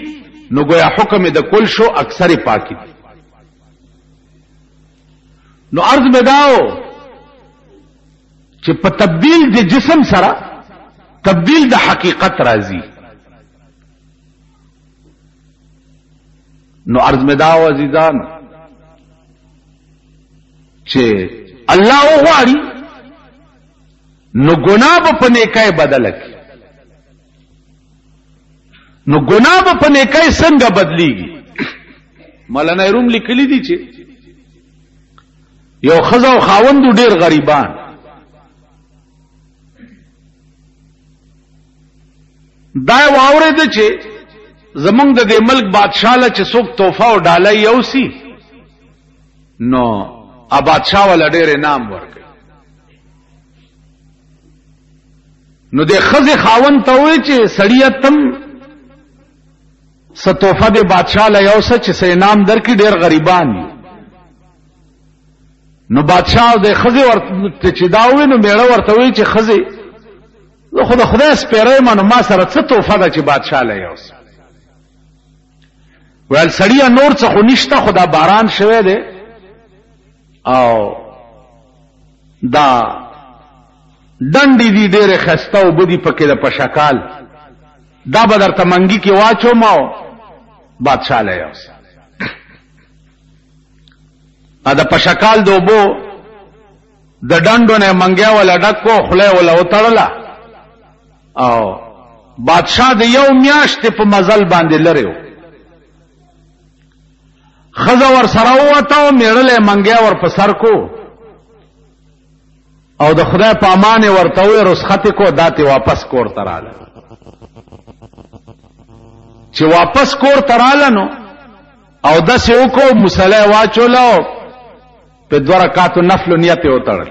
نو ګویا حکم د کل شو اکثر پاکی دي نو عرض بداو چې په تبديل د جسم سره تبديل د حقیقت راځي نو عرض مداو عزیزان چې الله وغواړي نو ګناه به په نیکۍ بدله کړي نو ګناه به په نیکۍ څنګه بدلیږي مولانا روم لیکلی دی چې یو خزه او خاوند ډیر غریبان دا واورې د چې زمونږ د دې ملک بادشاہ له چې څوک تحفه او ډالۍ یو سی نو ا بادشاہ ول ډیر انعام ورکړي نو د خزه خاون ته وی چې سړی تم ستوفه د بادشاہ له یو سچ سه انعام درکې ډیر غریبان نو بادشاہ د خزه ورته چې دا وی نو میړه ورته وی چې خزه زه خو د خدای سپیره ما نو ما سره څه توفه ده چې بادشاہ له یو سه ویل سړی نور څه خو نشته خدا باران شوه دی او دا ډنډې دي ډېرې ښایسته اوبه دي پکې د پشکال دا به درته منګي کې واچوم او بادشاه له یوس ا د پشکال د اوبو د ډنډو نه منګیا ولا ډکو خله ولا وتړلا او بادشاه د یو میاشت په مزل باندې لریو خزه ور سره وته او میړلې منګیا ور په سر کو او د خدای په امان ورته وې رسخت کو داتې واپس کور تراله چې واپس کور تراله نو او د سې وکړو مصلی واچولو په دوه رکعاتو نفل نیت یې وتړل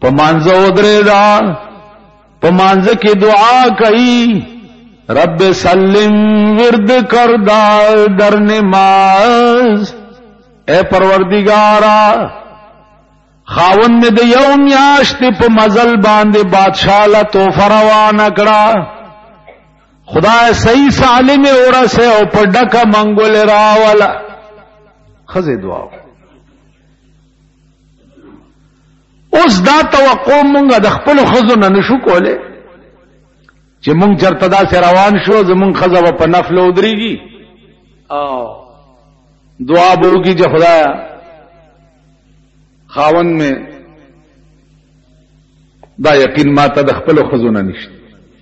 په مانځه ودرې دا په مانځه کې دعا کوي رب سلم ورد کر دا در نماز اے پروردگارا خاون می د یو میاشت په مزل باندې بادشاہ لا تو فروان کړه خدای صحیح سالم اورا سے او په ډکه منګول راولا خزه دعا اوس دا توقع مونږ د خپل خزو نه نشو کوله چې مونږ چرته دا سره روان شو زمونږ خزو په نفل ودرېږي او دعا بوږي چې خدایا خاون مې دا یقین ما ته د خپل خزو نه نشته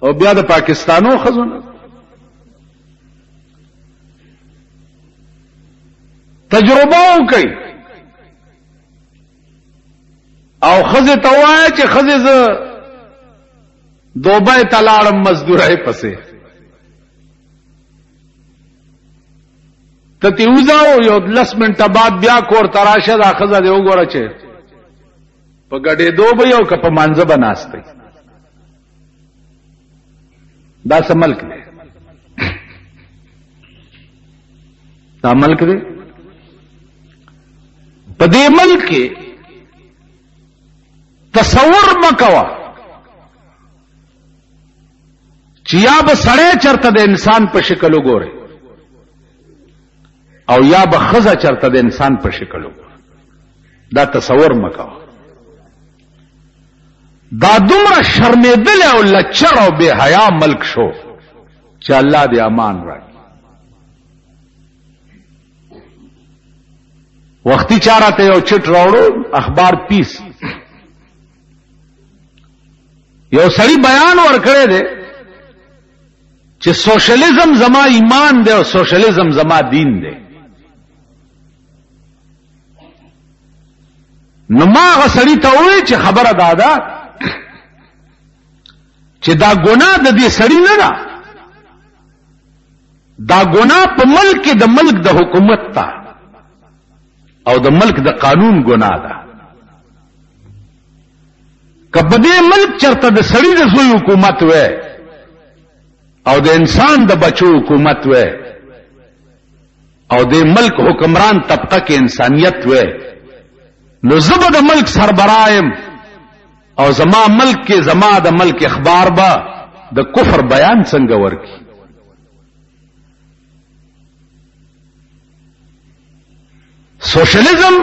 او بیا د پاکستانو خزو نه تجربه وکړئ او خزه توای چې خزه ز دوبه تلاړم مزدورای پسې ته تیوزاو یو لس منټه بعد بیا کور تراشه دا خزه دی وګوره چې په ګډې دوبه یو کپ مانځه بناسته دا څه ملک دی دا ملک دی په دې ملک کې تصور مکوا چې یا به سړی چرته د انسان په شکل وګوره او یا به خزه چرته د انسان په شکل وګوره دا تصور مکوا دا دومره شرمېدل او لچر او بے حیا ملک شو چې الله دې امان راکړي وختي چاره ته یو چټ راوړو اخبار پیس یو سړی بیان ورکړی دی چې سوشلیزم زما ایمان دی او سوشلیزم زما دین دی نو ما هغه سړي ته وویل چې خبره دا ده چې دا ګناه د دې سړي نه ده دا ګناه په ملک کې د ملک د حکومت ته او د ملک د قانون ګناه ده که په دې ملک چرته د سړي د زوی حکومت وای او د انسان د بچو حکومت وای او د ملک حکمران طبقه کې انسانیت وې نو زه به د ملک سربرایم او زما ملک کې زما د ملک اخبار به د کفر بیان څنګه ورکی سوشلیزم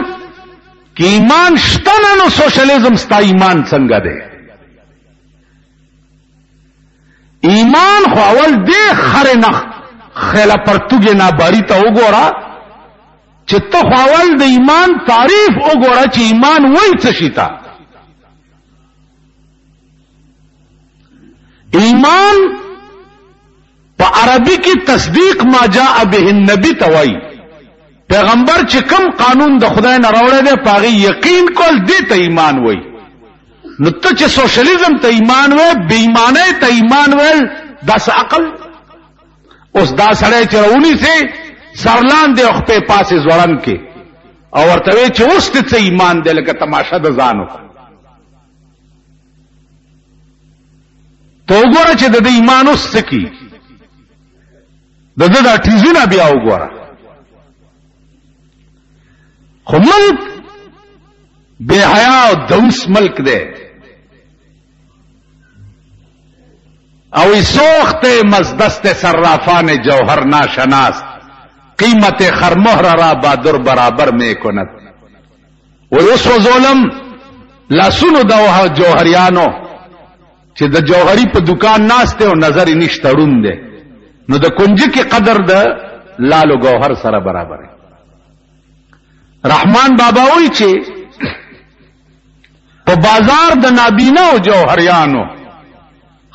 کې ایمان شته نه نو سوشلیزم ستا ایمان څنګه دی ایمان خو اول دې خره نه خله پرتګې نه باری ته وګوره چې ته خو اول د ایمان تعریف وګوره چې ایمان وای څه شي تا ایمان په عربي کې تصدیق ما جاء به النبي ته وایي پیغمبر چې کوم قانون د خدای نه راوړی دی په هغې یقین کول دې ته ایمان وایي نو ته چې سوشلیزم ته ایمان وای بې ایمانۍ ته ایمان ویل دا څه عقل اوس دا سړی چې راونیسې سرلاندې او خپې پاسې ځوړن کې او ورته وایي چې اوس ته څه ایمان دی لکه تماشه د ځان وکړه ته وګوره چې د ایمان اوس څه کی د ده دا ټیزونه بیا وګوره خو ملک بے حیا او دوس ملک دی او سوخت مزدست صرافان جوهر ناشناس قیمت خرمهر را بادر برابر می کند وروس وزولم لاسونو د جوهریانو چې د جوهری په دکان ناشته او نظر نشته روم دی نو د کنج کې قدر د لالو گوهر سره برابر رحمان بابا وی چې په بازار د نابینا او جوهریانو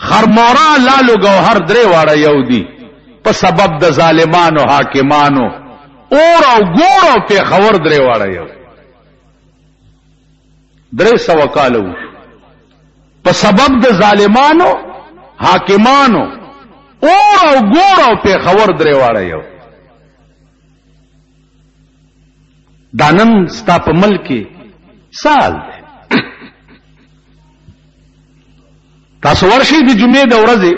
خرمورا لال او ګوهر درې واړه یو دي په سبب د ظالمانو حاکمانو اور او ګور او پیښور درې واړه یو درې سو کالو په سبب د ظالمانو حاکمانو اور او ګور او پیښور درې واړه یو دا نن ستا په ملک کې سال دی تاسو ورشي د جمعې د ورځې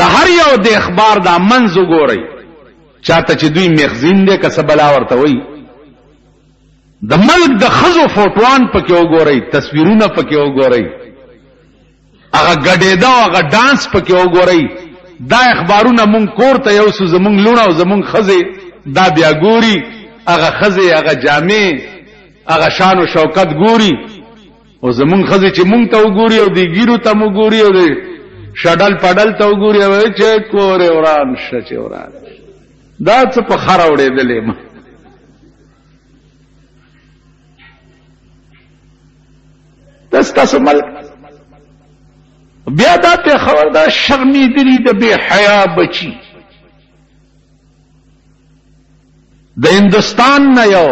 د هر یو د اخبار د منځ وګورئ چاته چې دوی مخزین دی که څه بلا ورته وایي د ملک د خزو فوټوان پکې وګورئ تصویرونه پکې وګورئ هغه ګډېده او هغه ډانس پکې وګورئ دا اخبارونه مونږ کور ته یو څو زمونږ لونه او زمونږ ښځې دا بیا ګوري هغه ښځې هغه جامې هغه شان او شوکت ګوري او زمونږ ښځې چې مونږ ته وګوري او د ګیرو ته مو ګوري او د شډل پډل ته وګوري او چې کور وران شه چې وران دا څه په خر اورېدلې ما دا ستاسو ملک بیا دا ته خبر دا شرمی دلی د بے حیا بچی د هندستان نه یو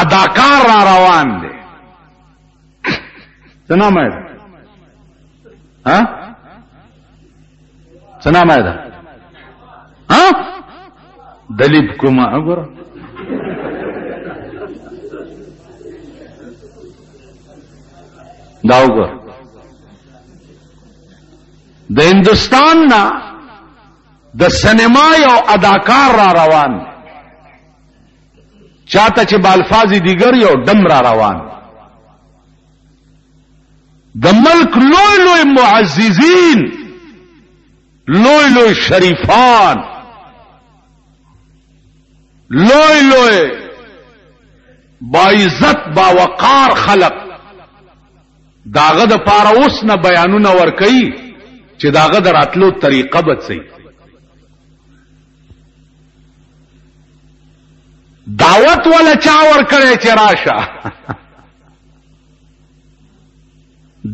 اداکار را روان دی څه نام یې ها څنګه ما ده ها دلیب کومه وګوره دا وګوره د هندستان نه د سینما یو اداکار را روان چاته چې بالفاظ دیګر یو دم را روان د ملک لوی لوی معززین لوی لوی شریفان لوی لوی باعزت باوقار خلق داغه د پاره اوس نه بیانونه ور کوي چې داغه د راتلو طریقه به څه دعوت ولا چا ور کړی چې راشه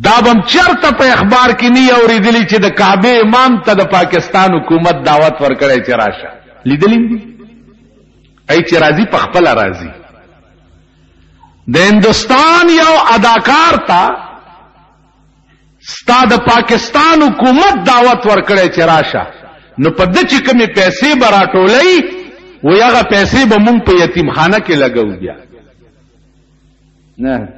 دا بم چرته په اخبار کې نه اوریدلی چې د کعبه امام ته د پاکستان حکومت دعوت ورکړی چې راشه لیدلی دی ای چې راضی په خپل راضی د هندستان یو اداکار ته ستا د پاکستان حکومت دعوت ورکړی چې راشه نو په د چې کومې پیسې به راټولوي و هغه پیسې به مونږ په یتیمخانه کې لګو بیا نه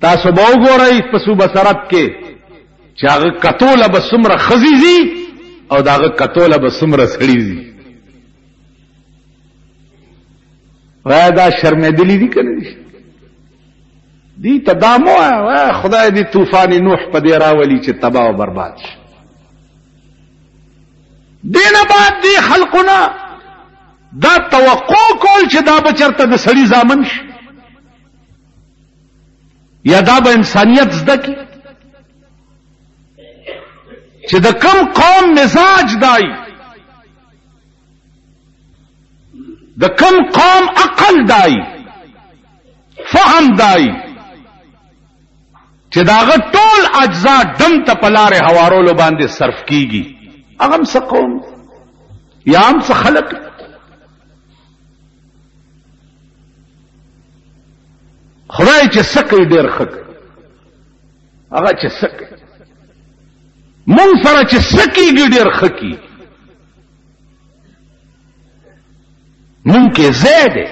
تاسو به وګورئ په صوبه سرب کې چې هغه کتوله به څومره ښځې ځي او د هغه کتوله به څومره سړي ځي وایه دا شرمېدلي دي که نه دي دی ته دا مو وایه خدای دې طوفان نوح په دې راولي چې تباه او برباد شي دینه بعد دی خلقونه دا توقع کول چې دا به چرته د سړي ځامن شي یا دا به انسانیت زده کی چې د کم قوم مزاج دای د کم قوم عقل دای فهم دای چې داغه ټول اجزا دم ته پلار هوارولو باندې صرف کیږي هغه هم سقوم یا هم خلق خدای چې سکه ډیر خک هغه چې سکه مون سره چې سکیږي ډیر خکی مون کې زیاده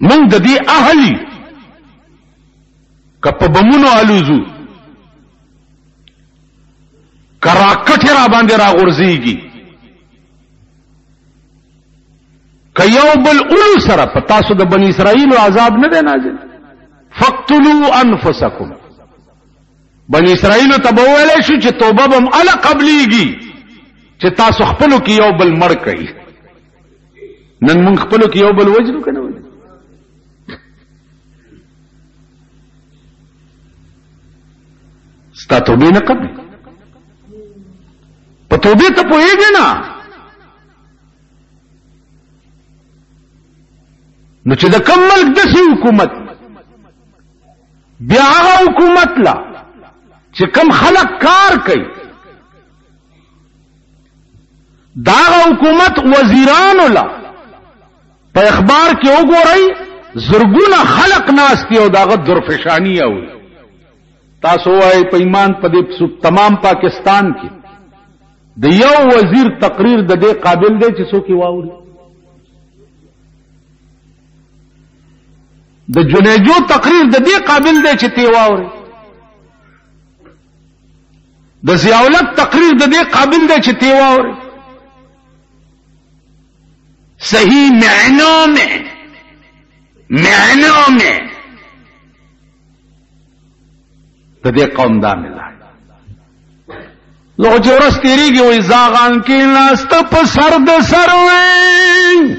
مونږ د دې اهلی که په بمونو الوزو کراکټ را باندې را غورځيږي که یو بل اولو سره په تاسو د بنی اسرائیل عذاب نه دی نازل فقتلوا انفسکم بنی اسرائیل ته به ویل شو چې توبه بم ال قبليږي چې تاسو خپل کې یو بل مړ کړئ نن مونږ خپل کې یو بل وجلو کنه وجلو ستا توبه نه قبل په توبه ته پوهیږي نه نو چې د کم ملک د سی حکومت بیا هغه حکومت لا چې کم خلق کار کوي دا حکومت وزیرانو لا په اخبار کې وګورئ زرګونه خلق ناس دی او داغه درفشانی او تاسو وايي په ایمان په دې تمام پاکستان کې د یو وزیر تقریر د دې قابل دی چې څوک واوري د جنیجو تقریر د دې قابل دی چې تی واوري د ضیاولک تقریر د دې قابل دی چې تی واوري صحیح معنا مې معنا مې د دې قوم دا ملا لو چې ورس تیریږي وې زاغان کې ناست په سر د سر وې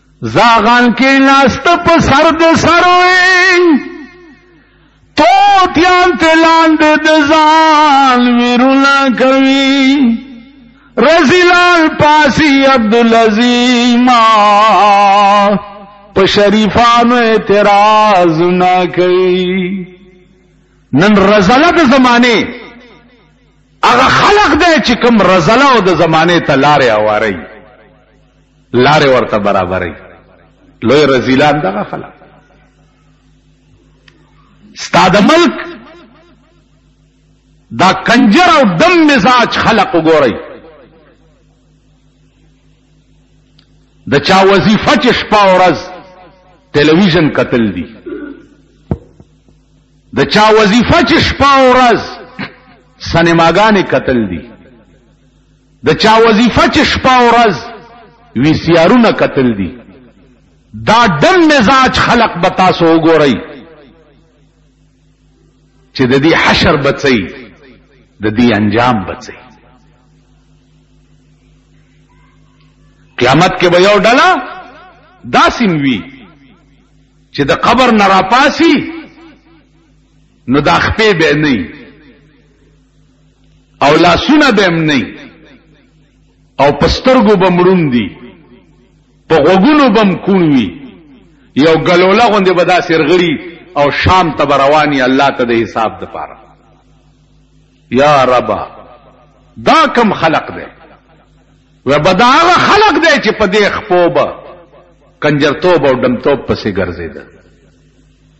زاغان کې ناست په سر د سروي توتیان تلان د ځان ویرونه کوي رزلال پاسی عبدالعظیم په شریفانو اعتراض نه کوي نن رزله د زمانه هغه خلق دی چې کوم رزله او د زمانه ته لارې اواري لارې ورته برابرې لوی رزیلان دغه خلک ستا د ملک دا کنجر او دم مزاج خلق وګورئ د چا وظیفه چې شپه ورځ ټلویزیون قتل دي د چا وظیفه چې شپه ورځ سینماګانې قتل دي د چا وظیفه چې شپه او ورځ وی سی آرونه کتل دي دا ډم مزاج خلق به تاسو وګورئ چې د دې حشر بچي د دې انجام بچي قیامت کې به یو ډله داسیم وی چې د قبر نه راپاسي نو دا خپې به نه او لاسونه به هم نه او په سترګو به مړون دي په غوګونو به هم کون وي یو ګلوله غوندې به دا سرغړي او شام ته به رواني الله ته د حساب د پاره یا ربا دا کم خلق دی و به دا هغه خلق دی چې په دې خپو به کنجرتوب او ډمتوب پسې ګرځېده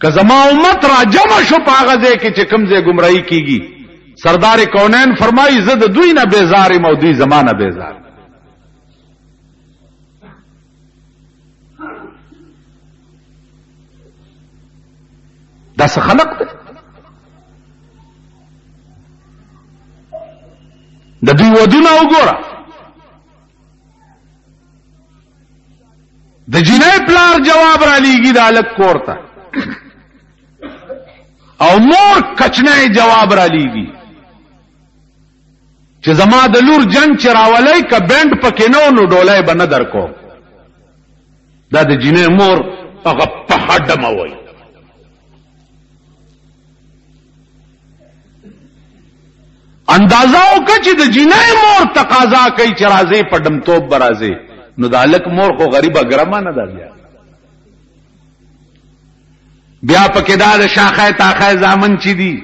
که زما امت را جمع شو په هغه ځای کې چې کوم ځای ګمراهي کیږي سردار کونین فرمایي زه د دوی نه بیزار یم او دوی زما نه بیزار دا څه خلق دی د دوی ودونه وګوره د جنای پلار جواب را لیږي د الک کور ته او مور کچنه جواب را لیږي چې زما د لور جنگ چراولای ک بند پکې نو نو ډولای به نه درکو دا د جنې مور هغه په هډمه وای اندازه وکړه چې د جنې مور تقاضا کوي چې راځي په دم توپ برازي نو د الک مور خو غریبه ګرمه نه ده بیا بیا پکې دا د شاخه تاخه زامن چي دي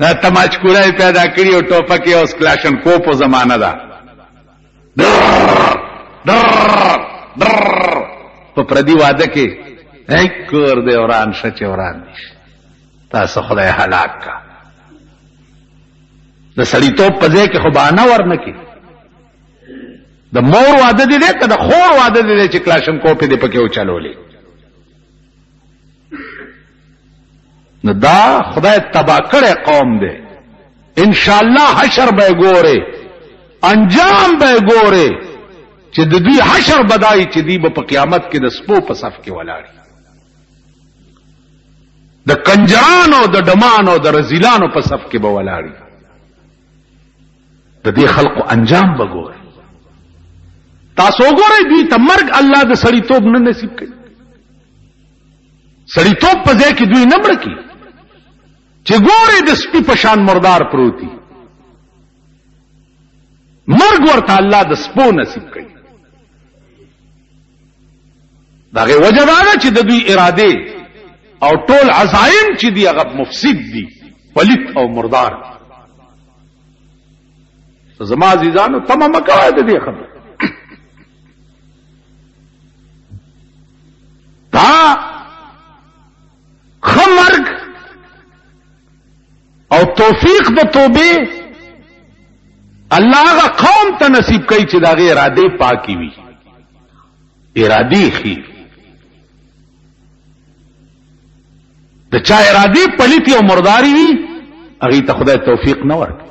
دا تماچ کولای پیدا کړی او ټوپک او سکلاشن کوپو زمانہ ده په پردي واده کې هیڅ کور دی وران شچ وران دي تاسو خدای هلاک کا د سړی ته په ځای کې خو باندې ورنه کې د مور واده دي ده که د خور واده دي چې کلاشن کوپې دې پکې وچلولې نو دا خدای تبا کړی قوم دی ان شاء الله حشر به ګوره انجام به ګوره چې د دوی حشر بدای چې دی په قیامت کې د سپو په صف کې ولاړی د کنجرانو د ډمانو د رزیلانو په صف کې به ولاړی د دې خلقو انجام به ګوره تاسو ګورئ دوی ته مرګ الله د سړی توب نه نصیب کړي سړیتوب په ځای کې دوی نه مړ کی چې ګوري د سپي په شان مردار پروتي مرګ ورته الله د سپو نصیب کړي داغه وجه دا ده چې د دوی اراده او ټول عزایم چې دی هغه مفسد دي پلیت او مردار دي زما عزیزانو تمام کوه د دې خبره دا خمرګ او توفیق د توبه الله غا قوم ته نصیب کوي چې داغه اراده پاکي وي ارادي خي د چا ارادي پليتي او مرداري وي هغه ته خدای توفیق نه ورکړي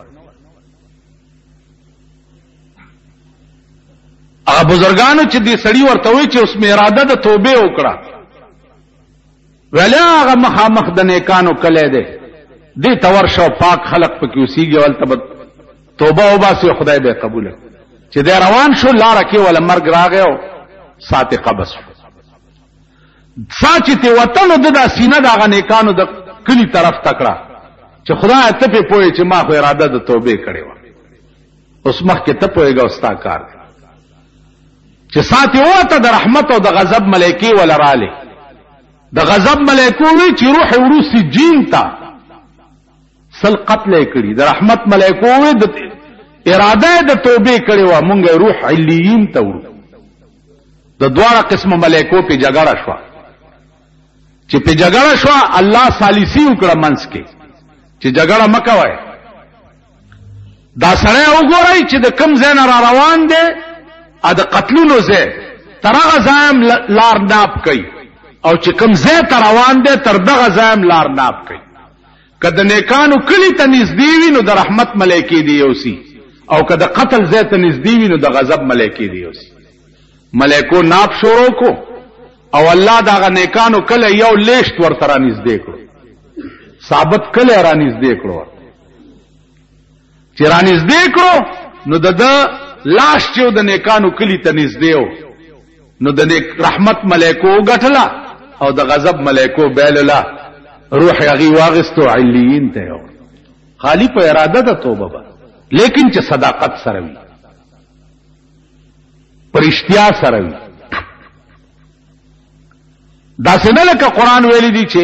هغه بزرګانو چې دې سړی ورته وی چې اوس مې اراده د توبه وکړه ولا هغه مخامخ د نیکانو کله دی دې تور شو پاک خلق پکې اوسېږي ولته توبه او باسي خدای به قبول چې دې روان شو لار کې ولا مرګ راغی او ساعت قبض شو سا چې ته وطن د دا سینه د هغه نیکانو د کلی طرف تکړه چې خدای ته په پوهې چې ما خو اراده د توبې کړې و اوس مخ کې ته پوهېږه او ستا کار دی چې سات یې وته د رحمت او د غضب ملایکی ولراله د غضب ملایکو وی چې روح وروسي جین تا سل قتل کړي د رحمت ملایکو وی د اراده د توبې کړې و مونږه روح علیین ته ورو د دواړه قسمه ملائکو په جګړه شو چې په جګړه شو الله ثالثي وکړه منس کې چې جګړه مکوي دا سره وګورئ چې د کم زین را روان دي ا د قتلونو زه ترغه زایم لار ناب کوي او چې کم زه تر روان دي تر دغه زایم لار ناب کوي که د نیکانو کلي ته نږدې وي نو د رحمت ملایکې دې یوسي او که د قتل ځای ته نږدې وي نو د غضب ملایکې دې یوسي ملایکو ناپ شروع کو او الله دغه نیکانو کله یو لیشت ورته را نږدې کړو ثابت کله را نږدې کړو چې رانږدې کړو نو د ده لاس چې د نیکانو کلی ته نږدې و نو د نیک رحمت ملایکو وګټله او د غضب ملایکو بیلله روح هغې واغستو علیین ته یو خالی په اراده د توبه به لیکن چې صداقت سره وي پرشتیا سره وي دا څنګه لکه قران ویلي دي چې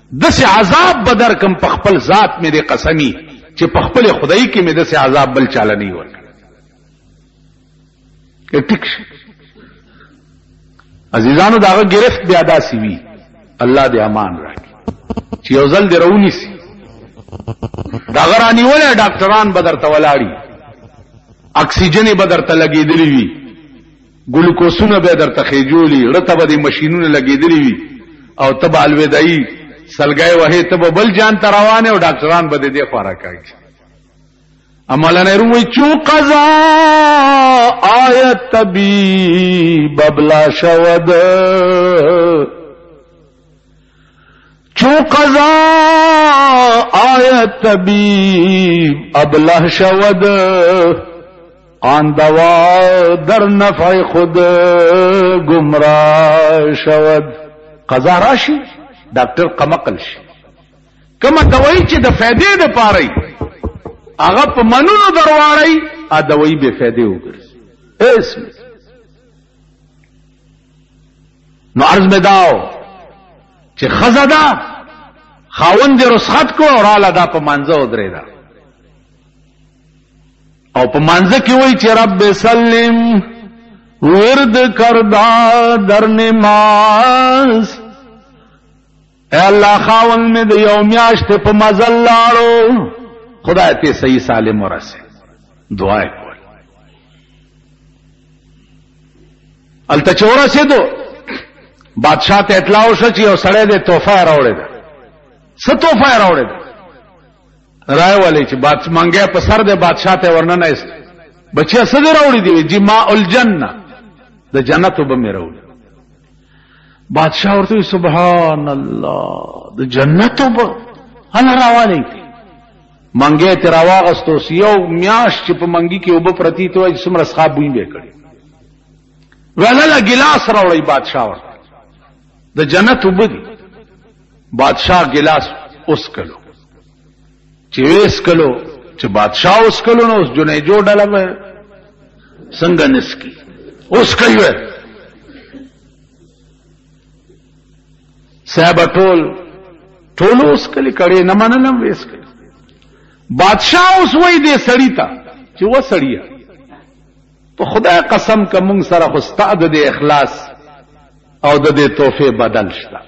دسې عذاب به درکم په خپل ذات مې دې قسمي چې په خپل خدای کې مې دسې عذاب بل چاله نه ورکړ ټیک شي عزیزانو داغه گرفت بیا داسي وي الله دې امان راکړي چې یو ځل دې رونی سي دا غرانی ولا ډاکټران بدر تولاړي اکسیجن بدر ته لګېدلی وي ګلوکوسونه به درته خېجولي ړه ته به دې مشینونه لګېدلي وي او ته به الوداعي سلګی وهې ته به بل جان ته روانې او ډاکټران به دې دې خوا راکاږي امالانه روم وی چو قضا آیت طبیب بلا شود چو قضا آیت طبیب ابله شود آن دوا در نفع خود گمراه شود قضا راشي ډاکټر قمقل شي کومه دوايي چې د فائدې د پاره هغه په منونو درواړی ا دوايي به فائدې وګرځي اسم نو عرض مې داو چې خزه دا خاوند رسخت کو او رااله دا په مانځه ودرې دا او په مانځه کې وای چې رب سلم ورد کردا در نماز اے الله خاون مې د یو میاشت په مزل لاړو خدای ته صحیح سالم ورسه دعا کول الته چورا سي دو بادشاہ ته اطلاع وشو چې یو سړی د تحفه راوړی دا څه تحفه راوړی دا راي ولې چې باد منګه په سر د بادشاہ ته ورننه است بچیا څه راوړی دی جما الجنه د جنت وب مې راوړی بادشاہ ورته سبحان الله د جنت وب انا راوالی منګه تر واغستو یو میاش چې په منګي کې وب پرتی ته وای سمره ښه بوین به کړی ولاله ګلاس راوړی بادشاہ ورته د جنت وب دی بادشاہ ګلاس اوس کلو چې ویس کلو چې بادشاه اوس کلو نو اوس جنې جوړ ډله به څنګه نسکی اوس کوي صاحب ټول ټول اوس کلی کړي نه منلم ویس کړي بادشاه اوس وای دې سړی ته چې و سړیا په خدای قسم که مونږ سره خو ستا د دې اخلاص او د دې تحفې بدل شته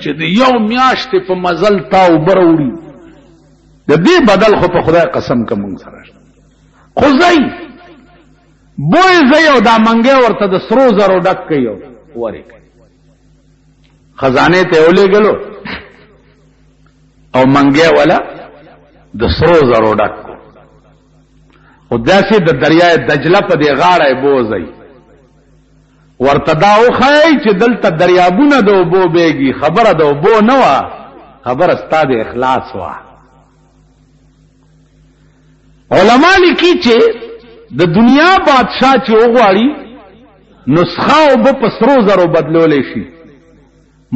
چې د یو میاشتې په مزل تا اوبه راوړي د دې بدل خو په خدای قسم که مونږ سره شته خو ځئ بوی ځئ او دا منګی ورته د سرو زرو ډک کوي او ورې کوي خزانې ته ولېږلو او منګی ولا د سرو زرو ډک او داسې د دریای دجله په دې غاړه بوزي ورته دا وخی چې دلته دریابونه د اوبو بیږي خبره د اوبو نه وه خبره ستا د اخلاص وه علما لیکي چې د دنیا بادشاه چې وغواړي نسخه او به په سرو زرو بدلولی شي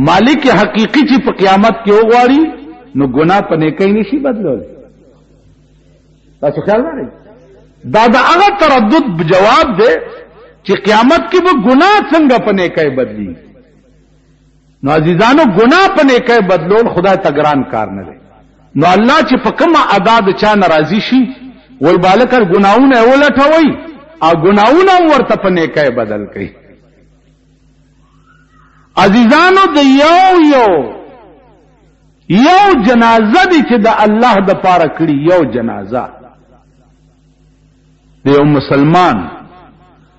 مالک حقیقي چې په قیامت کې وغواړي نو ګناه په نیکۍ نشي بدلولی دا څه خیال نه دا د هغه تردد جواب دی چې قیامت کې به ګناه څنګه په نیکۍ بدلی نو عزیزانو ګناه په نیکۍ بدلول خدای ته ګران کار نه دی نو الله چې په کومه ادا د چا ناراضي شي وای بالکر ګناونه ولټوي او ګناونه ورته په نیکۍ بدل کړي عزیزانو د یو یو یو جنازه دی چې د الله د پاره کړی یو جنازه د یو مسلمان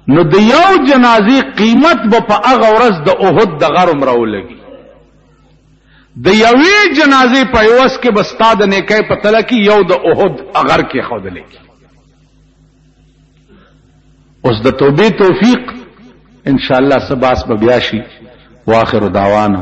نو د یو جنازي قیمت به په هغه ورځ د احد د غرم راولګي د یوې جنازې په عوض کې به ستا د نیکۍ په تله کې یو د احد غر کې ښودلی کي اوس د توبې توفیق ان شاء الله سباس به بیا شي واخر دعوانا